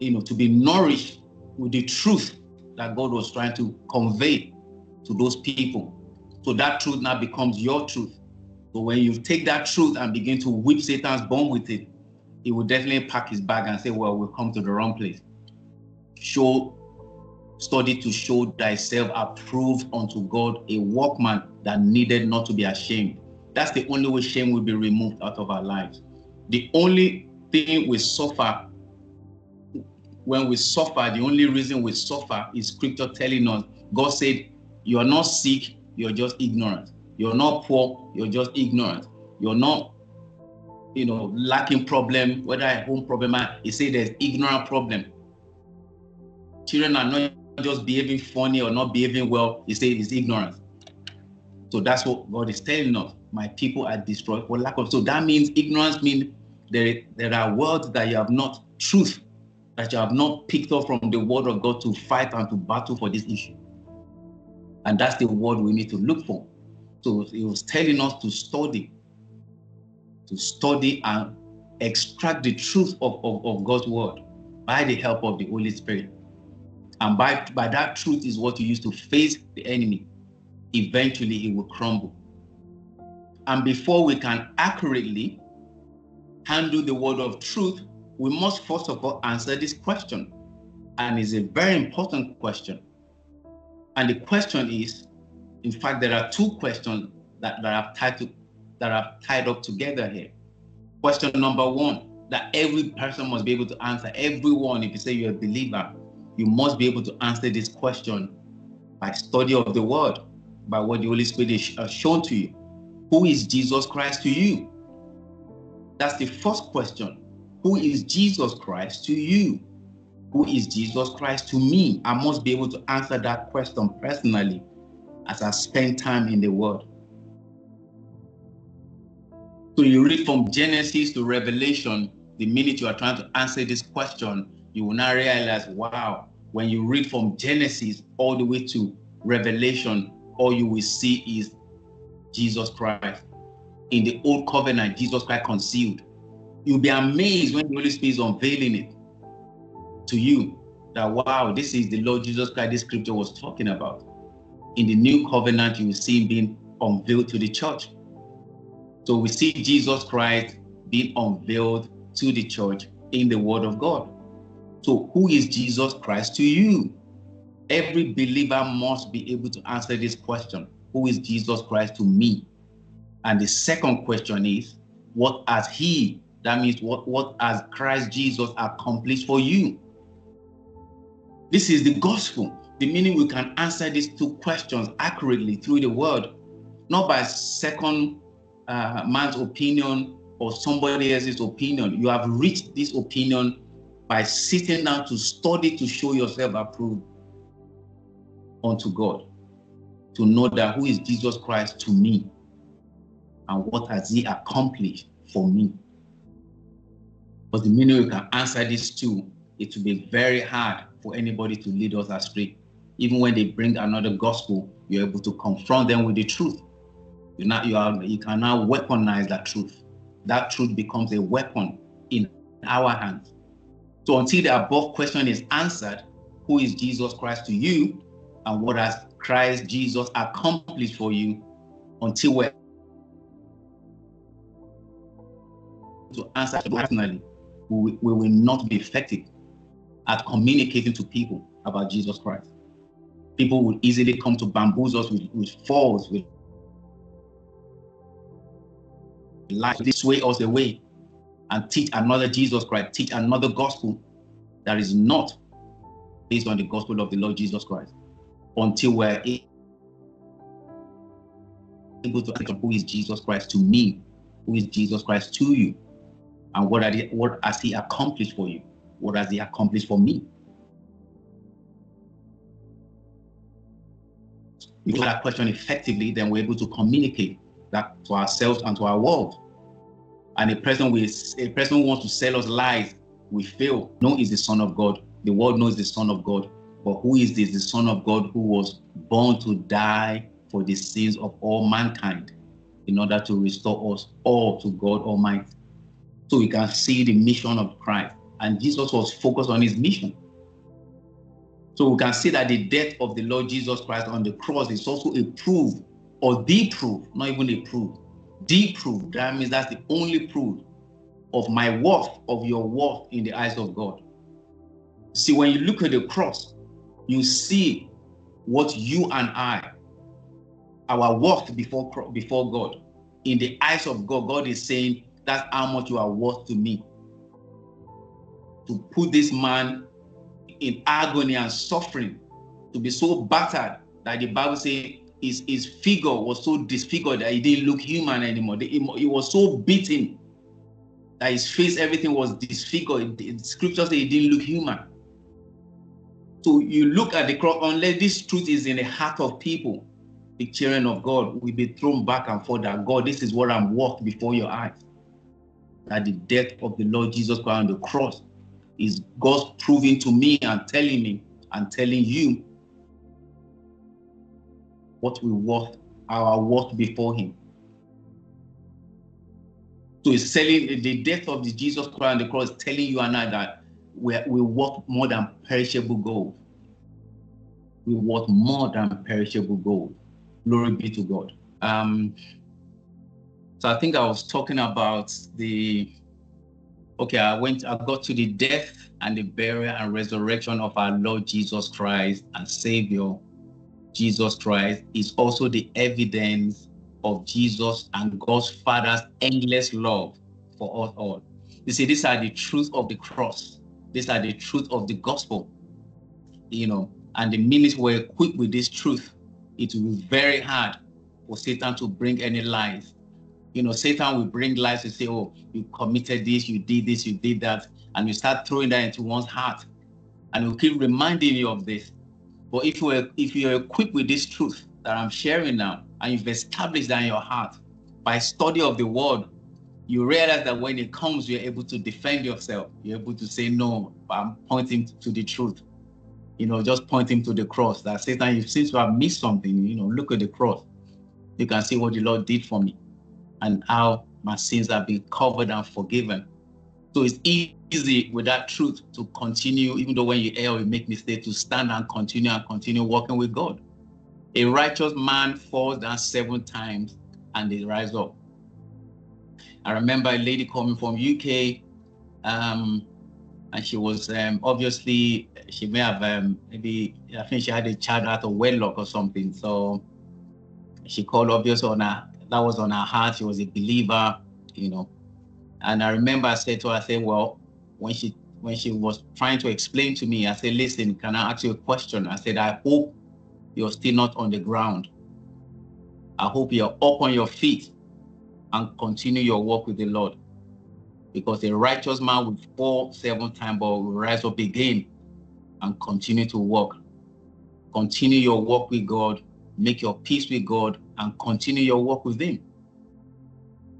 A: you know, to be nourished with the truth that God was trying to convey to those people. So that truth now becomes your truth. So when you take that truth and begin to whip Satan's bone with it, he will definitely pack his bag and say, Well, we've come to the wrong place. Show, study to show thyself approved unto God, a workman that needed not to be ashamed. That's the only way shame will be removed out of our lives. The only thing we suffer when we suffer, the only reason we suffer is scripture telling us God said, You are not sick, you're just ignorant. You're not poor, you're just ignorant. You're not, you know, lacking problem, whether a home problem. He say there's ignorant problem. Children are not just behaving funny or not behaving well. He say it's ignorance. So that's what God is telling us. My people are destroyed for lack of. So that means ignorance means there, there are words that you have not, truth that you have not picked up from the word of God to fight and to battle for this issue. And that's the word we need to look for. So he was telling us to study, to study and extract the truth of, of, of God's word by the help of the Holy Spirit. And by, by that truth is what you use to face the enemy. Eventually, it will crumble. And before we can accurately handle the word of truth, we must first of all answer this question. And it's a very important question. And the question is, in fact, there are two questions that, that are tied to that are tied up together here. Question number one, that every person must be able to answer. Everyone, if you say you're a believer, you must be able to answer this question by study of the word, by what the Holy Spirit has shown to you. Who is Jesus Christ to you? That's the first question. Who is Jesus Christ to you? Who is Jesus Christ to me? I must be able to answer that question personally as I spend time in the Word. So you read from Genesis to Revelation, the minute you are trying to answer this question, you will now realize, wow, when you read from Genesis all the way to Revelation, all you will see is Jesus Christ. In the old covenant, Jesus Christ concealed. You'll be amazed when the Holy Spirit is unveiling it to you that wow, this is the Lord Jesus Christ this scripture was talking about. In the new covenant, you will see him being unveiled to the church. So we see Jesus Christ being unveiled to the church in the Word of God. So, who is Jesus Christ to you? Every believer must be able to answer this question Who is Jesus Christ to me? And the second question is, What has He, that means what, what has Christ Jesus accomplished for you? This is the gospel. The meaning we can answer these two questions accurately through the word, not by second uh, man's opinion or somebody else's opinion. You have reached this opinion by sitting down to study to show yourself approved unto God, to know that who is Jesus Christ to me and what has he accomplished for me. But the minute we can answer these two, it will be very hard for anybody to lead us astray. Even when they bring another gospel, you're able to confront them with the truth. You now you are you can now weaponize that truth. That truth becomes a weapon in our hands. So until the above question is answered, who is Jesus Christ to you, and what has Christ Jesus accomplished for you, until we're to answer personally, we, we will not be effective at communicating to people about Jesus Christ. People will easily come to bamboozle us with, with false, with life, they sway us away and teach another Jesus Christ, teach another gospel that is not based on the gospel of the Lord Jesus Christ until we're able to answer who is Jesus Christ to me, who is Jesus Christ to you, and what, the, what has he accomplished for you? What has he accomplished for me? If we that question effectively, then we're able to communicate that to ourselves and to our world. And a person with a person who wants to sell us lies, we fail. No is the Son of God. The world knows the Son of God. But who is this? The Son of God who was born to die for the sins of all mankind in order to restore us all to God Almighty. So we can see the mission of Christ. And Jesus was focused on his mission. So we can see that the death of the Lord Jesus Christ on the cross is also a proof or the proof, not even a proof, the proof. That means that's the only proof of my worth, of your worth in the eyes of God. See, when you look at the cross, you see what you and I, our worth before, before God. In the eyes of God, God is saying, that's how much you are worth to me. To put this man in agony and suffering, to be so battered that the Bible says his, his figure was so disfigured that he didn't look human anymore. He was so beaten that his face, everything was disfigured. The scripture says he didn't look human. So you look at the cross, unless this truth is in the heart of people, the children of God will be thrown back and forth that God, this is what I'm worth before your eyes. that the death of the Lord Jesus Christ on the cross is God's proving to me and telling me and telling you what we worth, our worth before Him. So it's telling the death of the Jesus Christ on the cross, telling you and I that we worth more than perishable gold. We worth more than perishable gold. Glory be to God. Um, so I think I was talking about the okay, I went, I got to the death and the burial and resurrection of our Lord Jesus Christ and Savior Jesus Christ is also the evidence of Jesus and God's Father's endless love for us all. You see, these are the truth of the cross. These are the truth of the gospel. You know, and the minute we're equipped with this truth, it will be very hard for Satan to bring any lies you know, Satan will bring lies to say, oh, you committed this, you did this, you did that. And you start throwing that into one's heart. And he'll keep reminding you of this. But if you're if you're equipped with this truth that I'm sharing now, and you've established that in your heart by study of the word, you realize that when it comes, you're able to defend yourself. You're able to say, no, I'm pointing to the truth. You know, just pointing to the cross. That Satan, you seem to have missed something. You know, look at the cross. You can see what the Lord did for me and how my sins have been covered and forgiven. So it's easy with that truth to continue, even though when you err or you make mistakes, to stand and continue and continue walking with God. A righteous man falls down seven times and they rise up. I remember a lady coming from UK, um, and she was um, obviously she may have um, maybe I think she had a child out of wedlock or something. So she called obviously on her that was on her heart. She was a believer, you know. And I remember I said to her, I said, well, when she when she was trying to explain to me, I said, listen, can I ask you a question? I said, I hope you're still not on the ground. I hope you're up on your feet and continue your walk with the Lord. Because a righteous man will fall seven times, but will rise up again and continue to walk. Continue your walk with God make your peace with God, and continue your work with Him,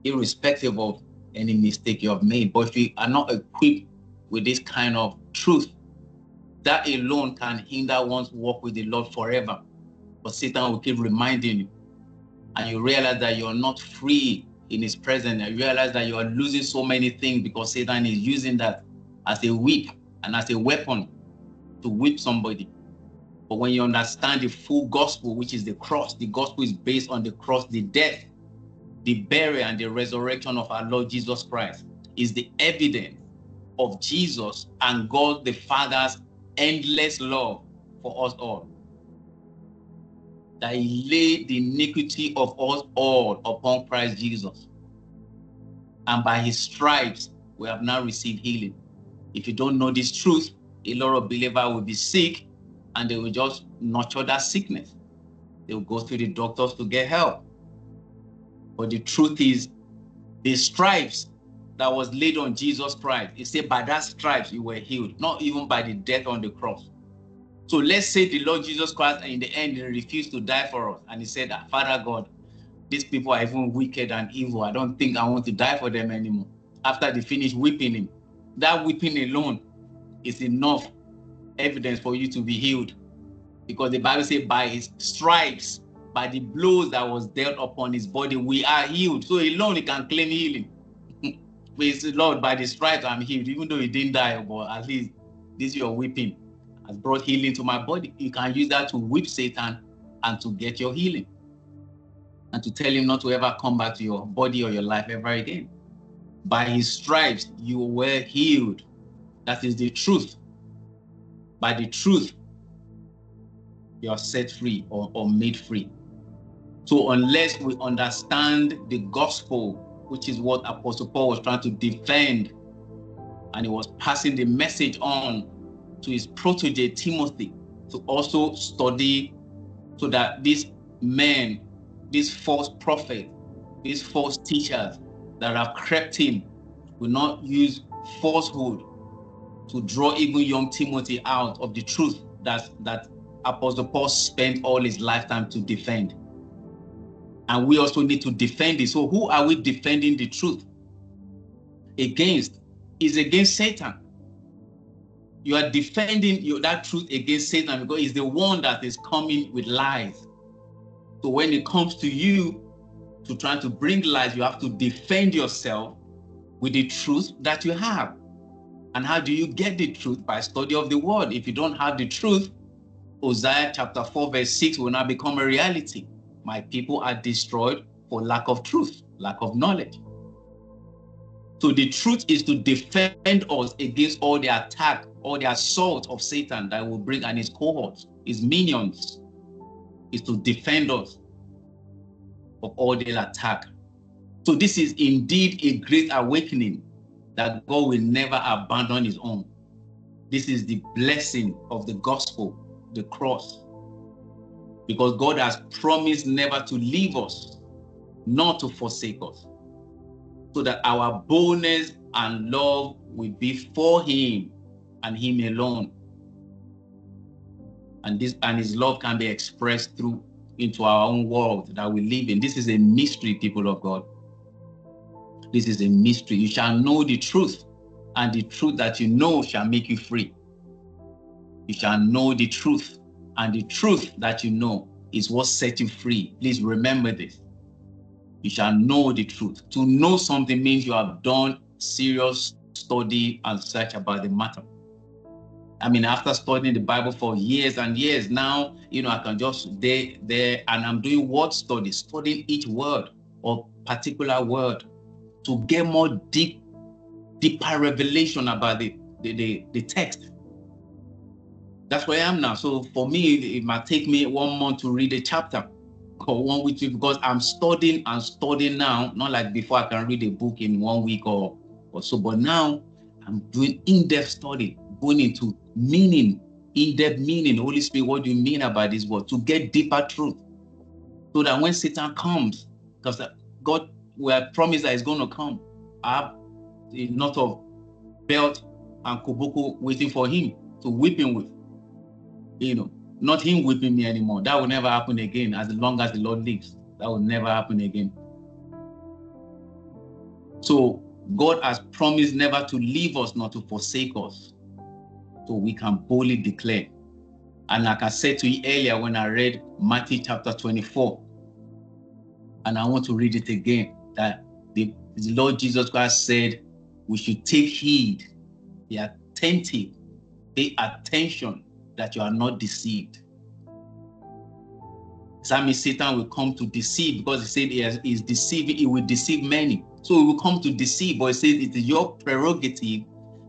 A: irrespective of any mistake you have made. But if you are not equipped with this kind of truth, that alone can hinder one's walk with the Lord forever. But Satan will keep reminding you, and you realize that you're not free in His presence. And you realize that you are losing so many things because Satan is using that as a whip and as a weapon to whip somebody. But when you understand the full gospel, which is the cross, the gospel is based on the cross, the death, the burial, and the resurrection of our Lord Jesus Christ is the evidence of Jesus and God the Father's endless love for us all. That he laid the iniquity of us all upon Christ Jesus. And by his stripes, we have now received healing. If you don't know this truth, a lot of believers will be sick and they will just nurture that sickness. They will go to the doctors to get help. But the truth is, the stripes that was laid on Jesus Christ, he said, by that stripes you were healed, not even by the death on the cross. So let's say the Lord Jesus Christ, and in the end, he refused to die for us. And he said, Father God, these people are even wicked and evil. I don't think I want to die for them anymore. After they finish whipping him, that whipping alone is enough evidence for you to be healed. Because the Bible says, by his stripes, by the blows that was dealt upon his body, we are healed. So alone he can claim healing. Praise the Lord, by the stripes I'm healed, even though he didn't die, but at least this your whipping has brought healing to my body. You can use that to whip Satan and to get your healing. And to tell him not to ever come back to your body or your life ever again. By his stripes, you were healed. That is the truth by the truth, you are set free or, or made free. So unless we understand the gospel, which is what Apostle Paul was trying to defend, and he was passing the message on to his protege Timothy to also study so that these men, these false prophets, these false teachers that have crept in will not use falsehood to draw even young Timothy out of the truth that, that Apostle Paul spent all his lifetime to defend. And we also need to defend it. So, who are we defending the truth? against is against Satan. You are defending your, that truth against Satan because he's the one that is coming with lies. So when it comes to you to try to bring lies, you have to defend yourself with the truth that you have. And how do you get the truth? By study of the word. If you don't have the truth, Hosea chapter 4, verse 6 will not become a reality. My people are destroyed for lack of truth, lack of knowledge. So the truth is to defend us against all the attack, all the assault of Satan that will bring and his cohorts, his minions, is to defend us of all the attack. So this is indeed a great awakening that God will never abandon his own. This is the blessing of the gospel, the cross. Because God has promised never to leave us, nor to forsake us. So that our boldness and love will be for him and him alone. And this and his love can be expressed through into our own world that we live in. This is a mystery, people of God. This is a mystery. You shall know the truth, and the truth that you know shall make you free. You shall know the truth, and the truth that you know is what sets you free. Please remember this. You shall know the truth. To know something means you have done serious study and search about the matter. I mean, after studying the Bible for years and years, now, you know, I can just there, there, and I'm doing word study, studying each word or particular word to get more deep, deeper revelation about the, the, the, the text. That's where I am now. So for me, it might take me one month to read a chapter or one week because I'm studying and studying now, not like before I can read a book in one week or, or so, but now I'm doing in-depth study, going into meaning, in-depth meaning. Holy Spirit, what do you mean about this word? To get deeper truth. So that when Satan comes, because God we are promised that He's going to come. I have a knot of belt and koboko waiting for him to whip him with. You know, not him whipping me anymore. That will never happen again as long as the Lord lives. That will never happen again. So God has promised never to leave us, not to forsake us. So we can boldly declare. And like I said to you earlier when I read Matthew chapter 24, and I want to read it again that the, the Lord Jesus Christ said we should take heed, be attentive, pay attention that you are not deceived. That Satan will come to deceive because he said he is deceiving, he will deceive many. So he will come to deceive, but he says it is your prerogative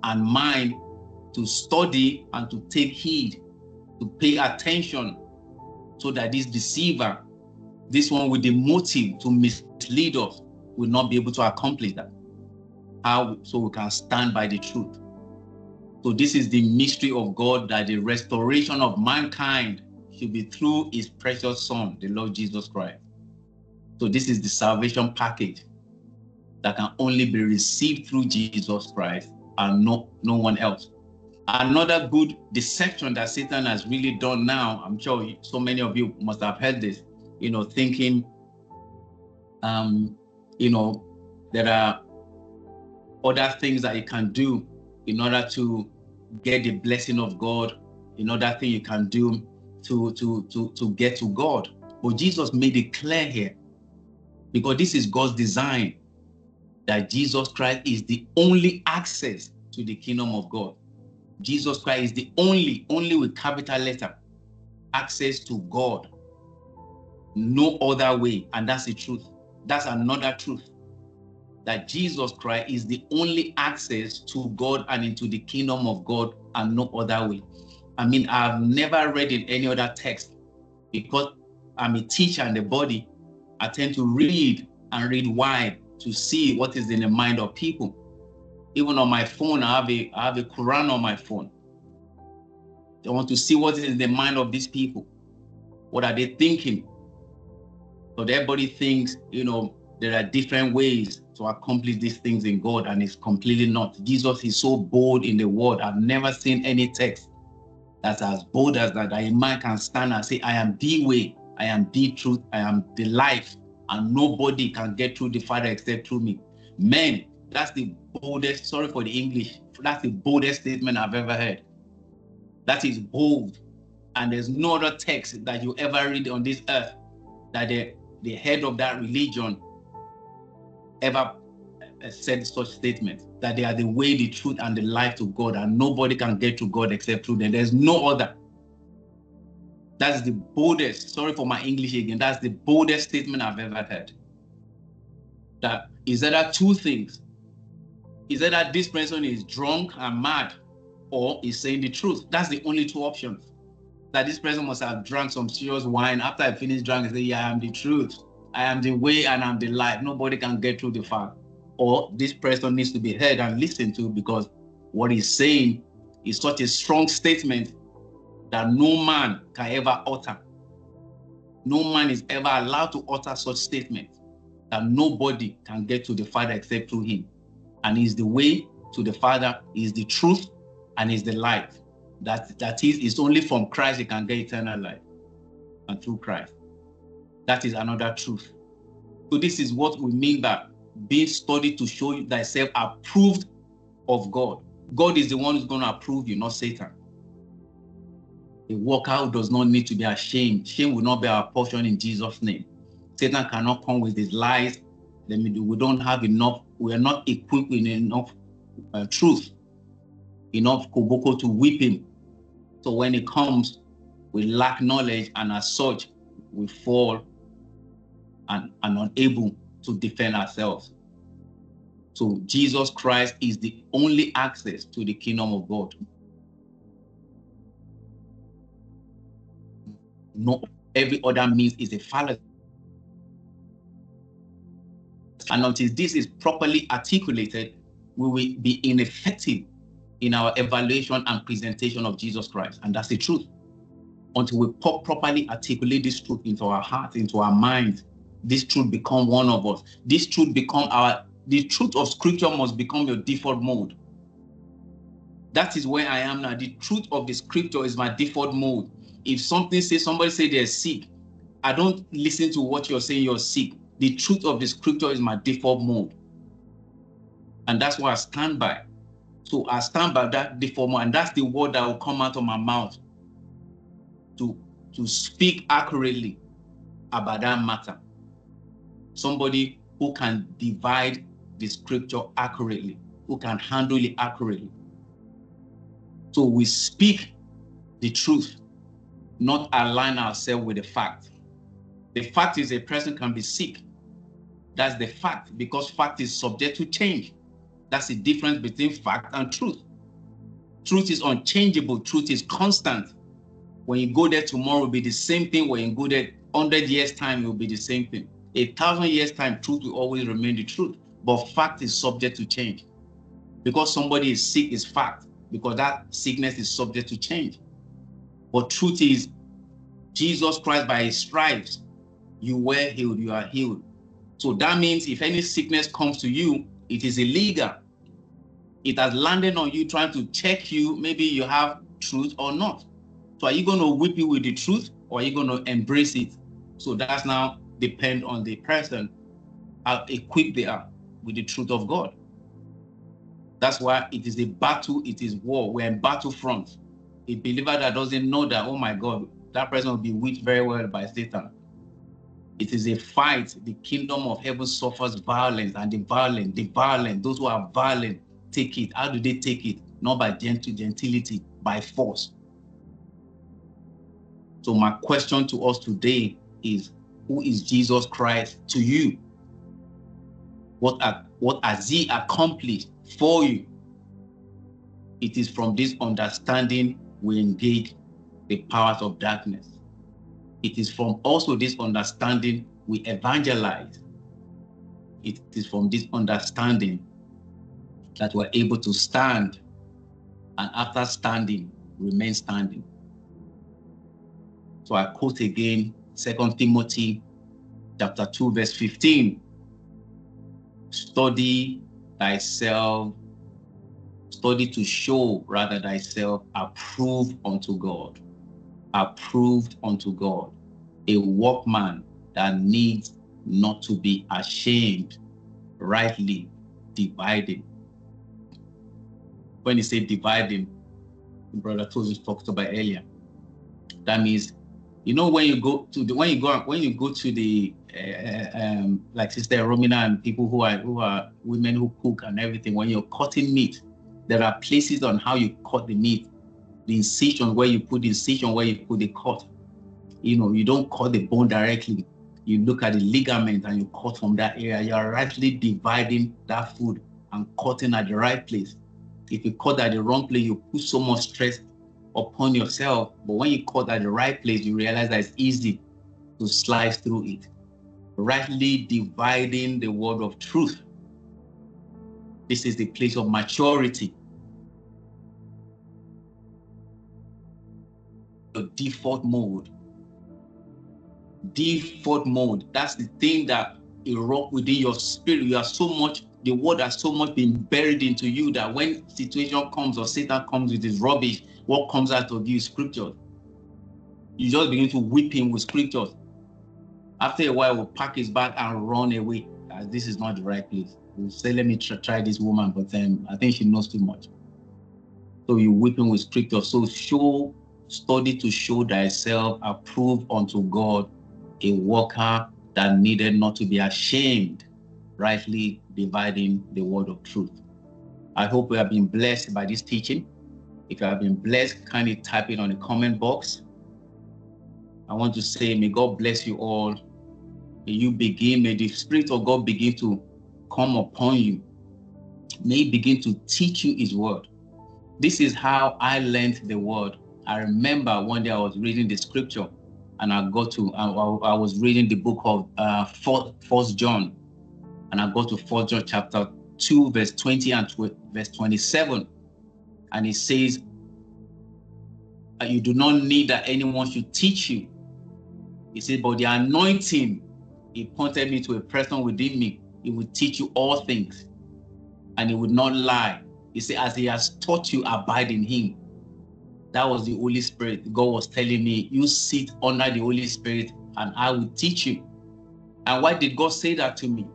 A: and mine to study and to take heed, to pay attention so that this deceiver, this one with the motive to mislead us, will not be able to accomplish that. How so we can stand by the truth. So this is the mystery of God that the restoration of mankind should be through his precious son, the Lord Jesus Christ. So this is the salvation package that can only be received through Jesus Christ and no, no one else. Another good deception that Satan has really done now, I'm sure so many of you must have heard this, you know, thinking um, you know, there are other things that you can do in order to get the blessing of God, another thing you can do to, to, to, to get to God. But Jesus made it clear here because this is God's design that Jesus Christ is the only access to the kingdom of God. Jesus Christ is the only, only with capital letter, access to God. No other way. And that's the truth. That's another truth. That Jesus Christ is the only access to God and into the kingdom of God and no other way. I mean, I've never read in any other text because I'm a teacher in the body. I tend to read and read wide to see what is in the mind of people. Even on my phone, I have a I have a Quran on my phone. I want to see what is in the mind of these people. What are they thinking? But everybody thinks, you know, there are different ways to accomplish these things in God, and it's completely not. Jesus is so bold in the word. I've never seen any text that's as bold as that, a man can stand and say, I am the way, I am the truth, I am the life, and nobody can get through the Father except through me. Men That's the boldest, sorry for the English, that's the boldest statement I've ever heard. That is bold. And there's no other text that you ever read on this earth that the, the head of that religion ever uh, said such statement that they are the way, the truth, and the life to God, and nobody can get to God except through them. There's no other. That's the boldest, sorry for my English again, that's the boldest statement I've ever heard. That is that two things. Is that this person is drunk and mad, or is saying the truth. That's the only two options. That this person must have drunk some serious wine. After I finish drinking, say, Yeah, I am the truth. I am the way and I'm the life. Nobody can get through the fact. Or this person needs to be heard and listened to because what he's saying is such a strong statement that no man can ever utter. No man is ever allowed to utter such statement that nobody can get to the Father except through him. And he's the way to the Father, is the truth, and is the light. That that is, it's only from Christ you can get eternal life. And through Christ. That is another truth. So this is what we mean by being studied to show thyself approved of God. God is the one who's going to approve you, not Satan. A worker does not need to be ashamed. Shame will not be our portion in Jesus' name. Satan cannot come with his lies. Let me do. We don't have enough. We are not equipped with enough uh, truth, enough koboko to whip him. So when it comes, we lack knowledge, and as such, we fall and are unable to defend ourselves. So Jesus Christ is the only access to the kingdom of God. No, every other means is a fallacy. And until this is properly articulated, we will be ineffective in our evaluation and presentation of Jesus Christ. And that's the truth. Until we properly articulate this truth into our hearts, into our minds, this truth become one of us. This truth become our, the truth of scripture must become your default mode. That is where I am now. The truth of the scripture is my default mode. If something says, somebody say they're sick, I don't listen to what you're saying you're sick. The truth of the scripture is my default mode. And that's what I stand by. So I stand by that default mode, and that's the word that will come out of my mouth to, to speak accurately about that matter somebody who can divide the scripture accurately, who can handle it accurately. So we speak the truth, not align ourselves with the fact. The fact is a person can be sick. That's the fact because fact is subject to change. That's the difference between fact and truth. Truth is unchangeable, truth is constant. When you go there tomorrow, will be the same thing. When you go there 100 years' time, it will be the same thing a thousand years time, truth will always remain the truth. But fact is subject to change. Because somebody is sick is fact, because that sickness is subject to change. But truth is, Jesus Christ, by his stripes, you were healed, you are healed. So that means if any sickness comes to you, it is illegal. It has landed on you trying to check you, maybe you have truth or not. So are you going to whip you with the truth or are you going to embrace it? So that's now depend on the person how equipped they are with the truth of God. That's why it is a battle, it is war. We're in battlefront. A believer that doesn't know that, oh my God, that person will be whipped very well by Satan. It is a fight. The kingdom of heaven suffers violence, and the violent, the violent, those who are violent, take it. How do they take it? Not by gentle gentility, by force. So my question to us today is who is Jesus Christ to you? What, what has he accomplished for you? It is from this understanding we engage the powers of darkness. It is from also this understanding we evangelize. It is from this understanding that we're able to stand and after standing, remain standing. So I quote again Second Timothy chapter 2, verse 15. Study thyself, study to show rather thyself approved unto God. Approved unto God. A workman that needs not to be ashamed, rightly dividing. When he said dividing, Brother Tosin talked about earlier. That means, you know, when you go to the when you go when you go to the uh, um, like Sister Romina and people who are who are women who cook and everything, when you're cutting meat, there are places on how you cut the meat, the incision where you put the incision where you put the cut. You know, you don't cut the bone directly. You look at the ligament and you cut from that area. You are rightly dividing that food and cutting at the right place. If you cut at the wrong place, you put so much stress upon yourself. But when you cut at the right place, you realize that it's easy to slice through it. Rightly dividing the word of truth. This is the place of maturity. The default mode. Default mode. That's the thing that erupt within your spirit. You are so much the word has so much been buried into you that when situation comes or Satan comes with his rubbish, what comes out of you is scripture. You just begin to whip him with scriptures. After a while, will pack his bag and run away. As this is not the right place. He'll say, "Let me try, try this woman," but then I think she knows too much. So you whip him with scripture. So show, study to show thyself approved unto God, a worker that needed not to be ashamed, rightly dividing the word of truth. I hope we have been blessed by this teaching. If you have been blessed, kindly type it on the comment box. I want to say, may God bless you all. May you begin, may the Spirit of God begin to come upon you. May He begin to teach you His word. This is how I learned the word. I remember one day I was reading the scripture and I got to, I, I was reading the book of uh, First John and I go to 4 John chapter 2, verse 20 and tw- verse 27. And he says, You do not need that anyone should teach you. He said, But the anointing, he pointed me to a person within me. He will teach you all things and he would not lie. He said, As he has taught you, abide in him. That was the Holy Spirit. God was telling me, You sit under the Holy Spirit and I will teach you. And why did God say that to me?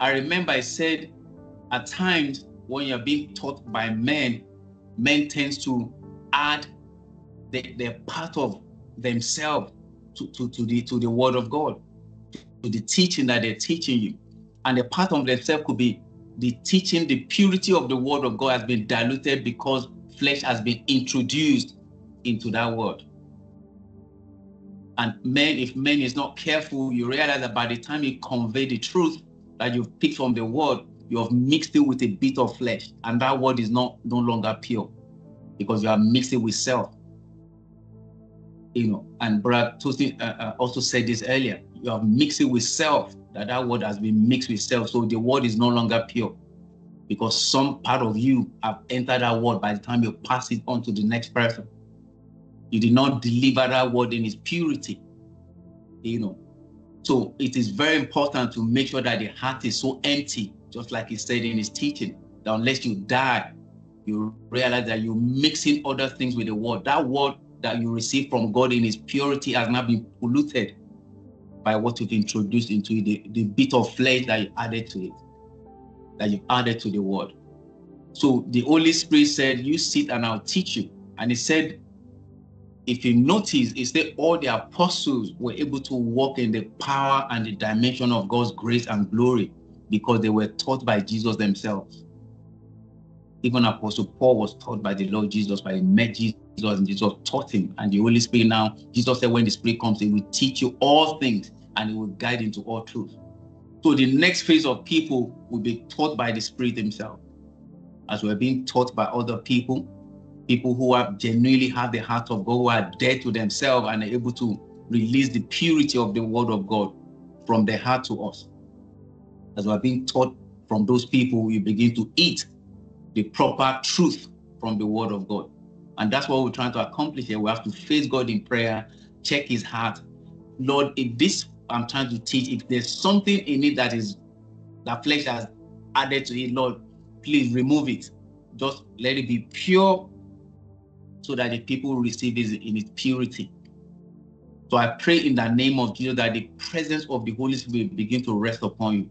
A: I remember I said at times when you're being taught by men, men tends to add the, the part of themselves to, to, to, the to the word of God, to the teaching that they're teaching you. And the part of themselves could be the teaching, the purity of the word of God has been diluted because flesh has been introduced into that word. And men, if men is not careful, you realize that by the time you convey the truth, that you've picked from the word, you have mixed it with a bit of flesh, and that word is not no longer pure because you are mixed it with self. You know, and Brad Tosin uh, uh, also said this earlier. You have mixed it with self. That that word has been mixed with self, so the word is no longer pure because some part of you have entered that word by the time you pass it on to the next person. You did not deliver that word in its purity. You know, so it is very important to make sure that the heart is so empty, just like he said in his teaching, that unless you die, you realize that you're mixing other things with the word. That word that you receive from God in his purity has not been polluted by what you've introduced into it, the, the bit of flesh that you added to it, that you've added to the word. So the Holy Spirit said, You sit and I'll teach you. And he said, if you notice, it's that all the apostles were able to walk in the power and the dimension of God's grace and glory because they were taught by Jesus themselves. Even Apostle Paul was taught by the Lord Jesus, by met Jesus and Jesus taught him. And the Holy Spirit now, Jesus said, when the Spirit comes, he will teach you all things and he will guide into all truth. So the next phase of people will be taught by the Spirit himself. As we're being taught by other people, people who are genuinely have the heart of God, who are dead to themselves and are able to release the purity of the word of God from their heart to us. As we're being taught from those people, we begin to eat the proper truth from the word of God. And that's what we're trying to accomplish here. We have to face God in prayer, check his heart. Lord, if this I'm trying to teach, if there's something in it that is that flesh has added to it, Lord, please remove it. Just let it be pure so that the people receive it in its purity. So I pray in the name of Jesus that the presence of the Holy Spirit begin to rest upon you.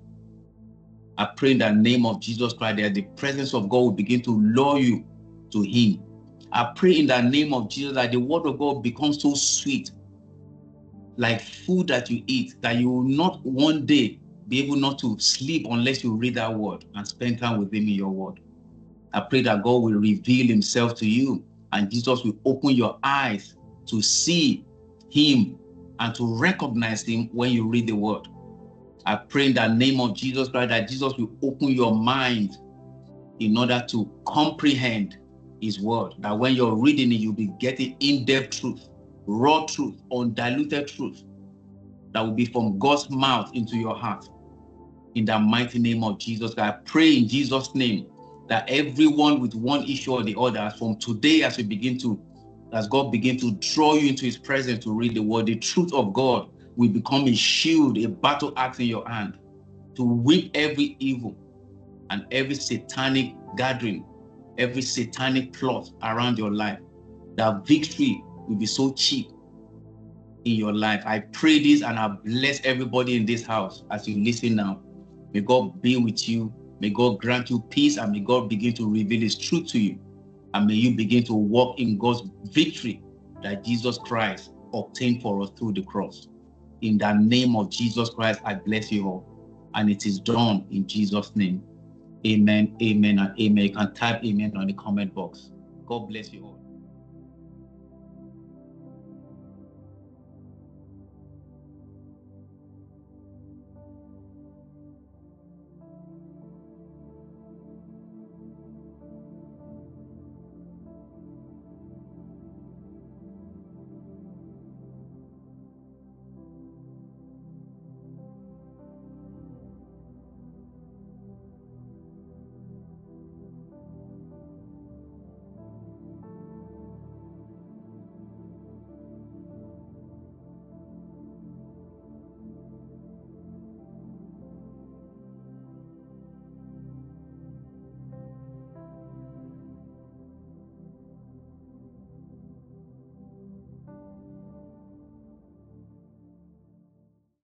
A: I pray in the name of Jesus Christ that the presence of God will begin to lure you to Him. I pray in the name of Jesus that the word of God becomes so sweet, like food that you eat, that you will not one day be able not to sleep unless you read that word and spend time with Him in your word. I pray that God will reveal Himself to you and Jesus will open your eyes to see Him and to recognize Him when you read the word. I pray in the name of Jesus Christ that Jesus will open your mind in order to comprehend His word. That when you're reading it, you'll be getting in depth truth, raw truth, undiluted truth that will be from God's mouth into your heart. In the mighty name of Jesus, I pray in Jesus' name that everyone with one issue or the other, from today as we begin to, as God begin to draw you into His presence to read the word, the truth of God will become a shield, a battle axe in your hand to whip every evil and every satanic gathering, every satanic plot around your life. That victory will be so cheap in your life. I pray this and I bless everybody in this house as you listen now. May God be with you. May God grant you peace and may God begin to reveal His truth to you. And may you begin to walk in God's victory that Jesus Christ obtained for us through the cross. In the name of Jesus Christ, I bless you all. And it is done in Jesus' name. Amen, amen, and amen. You can type amen on the comment box. God bless you all.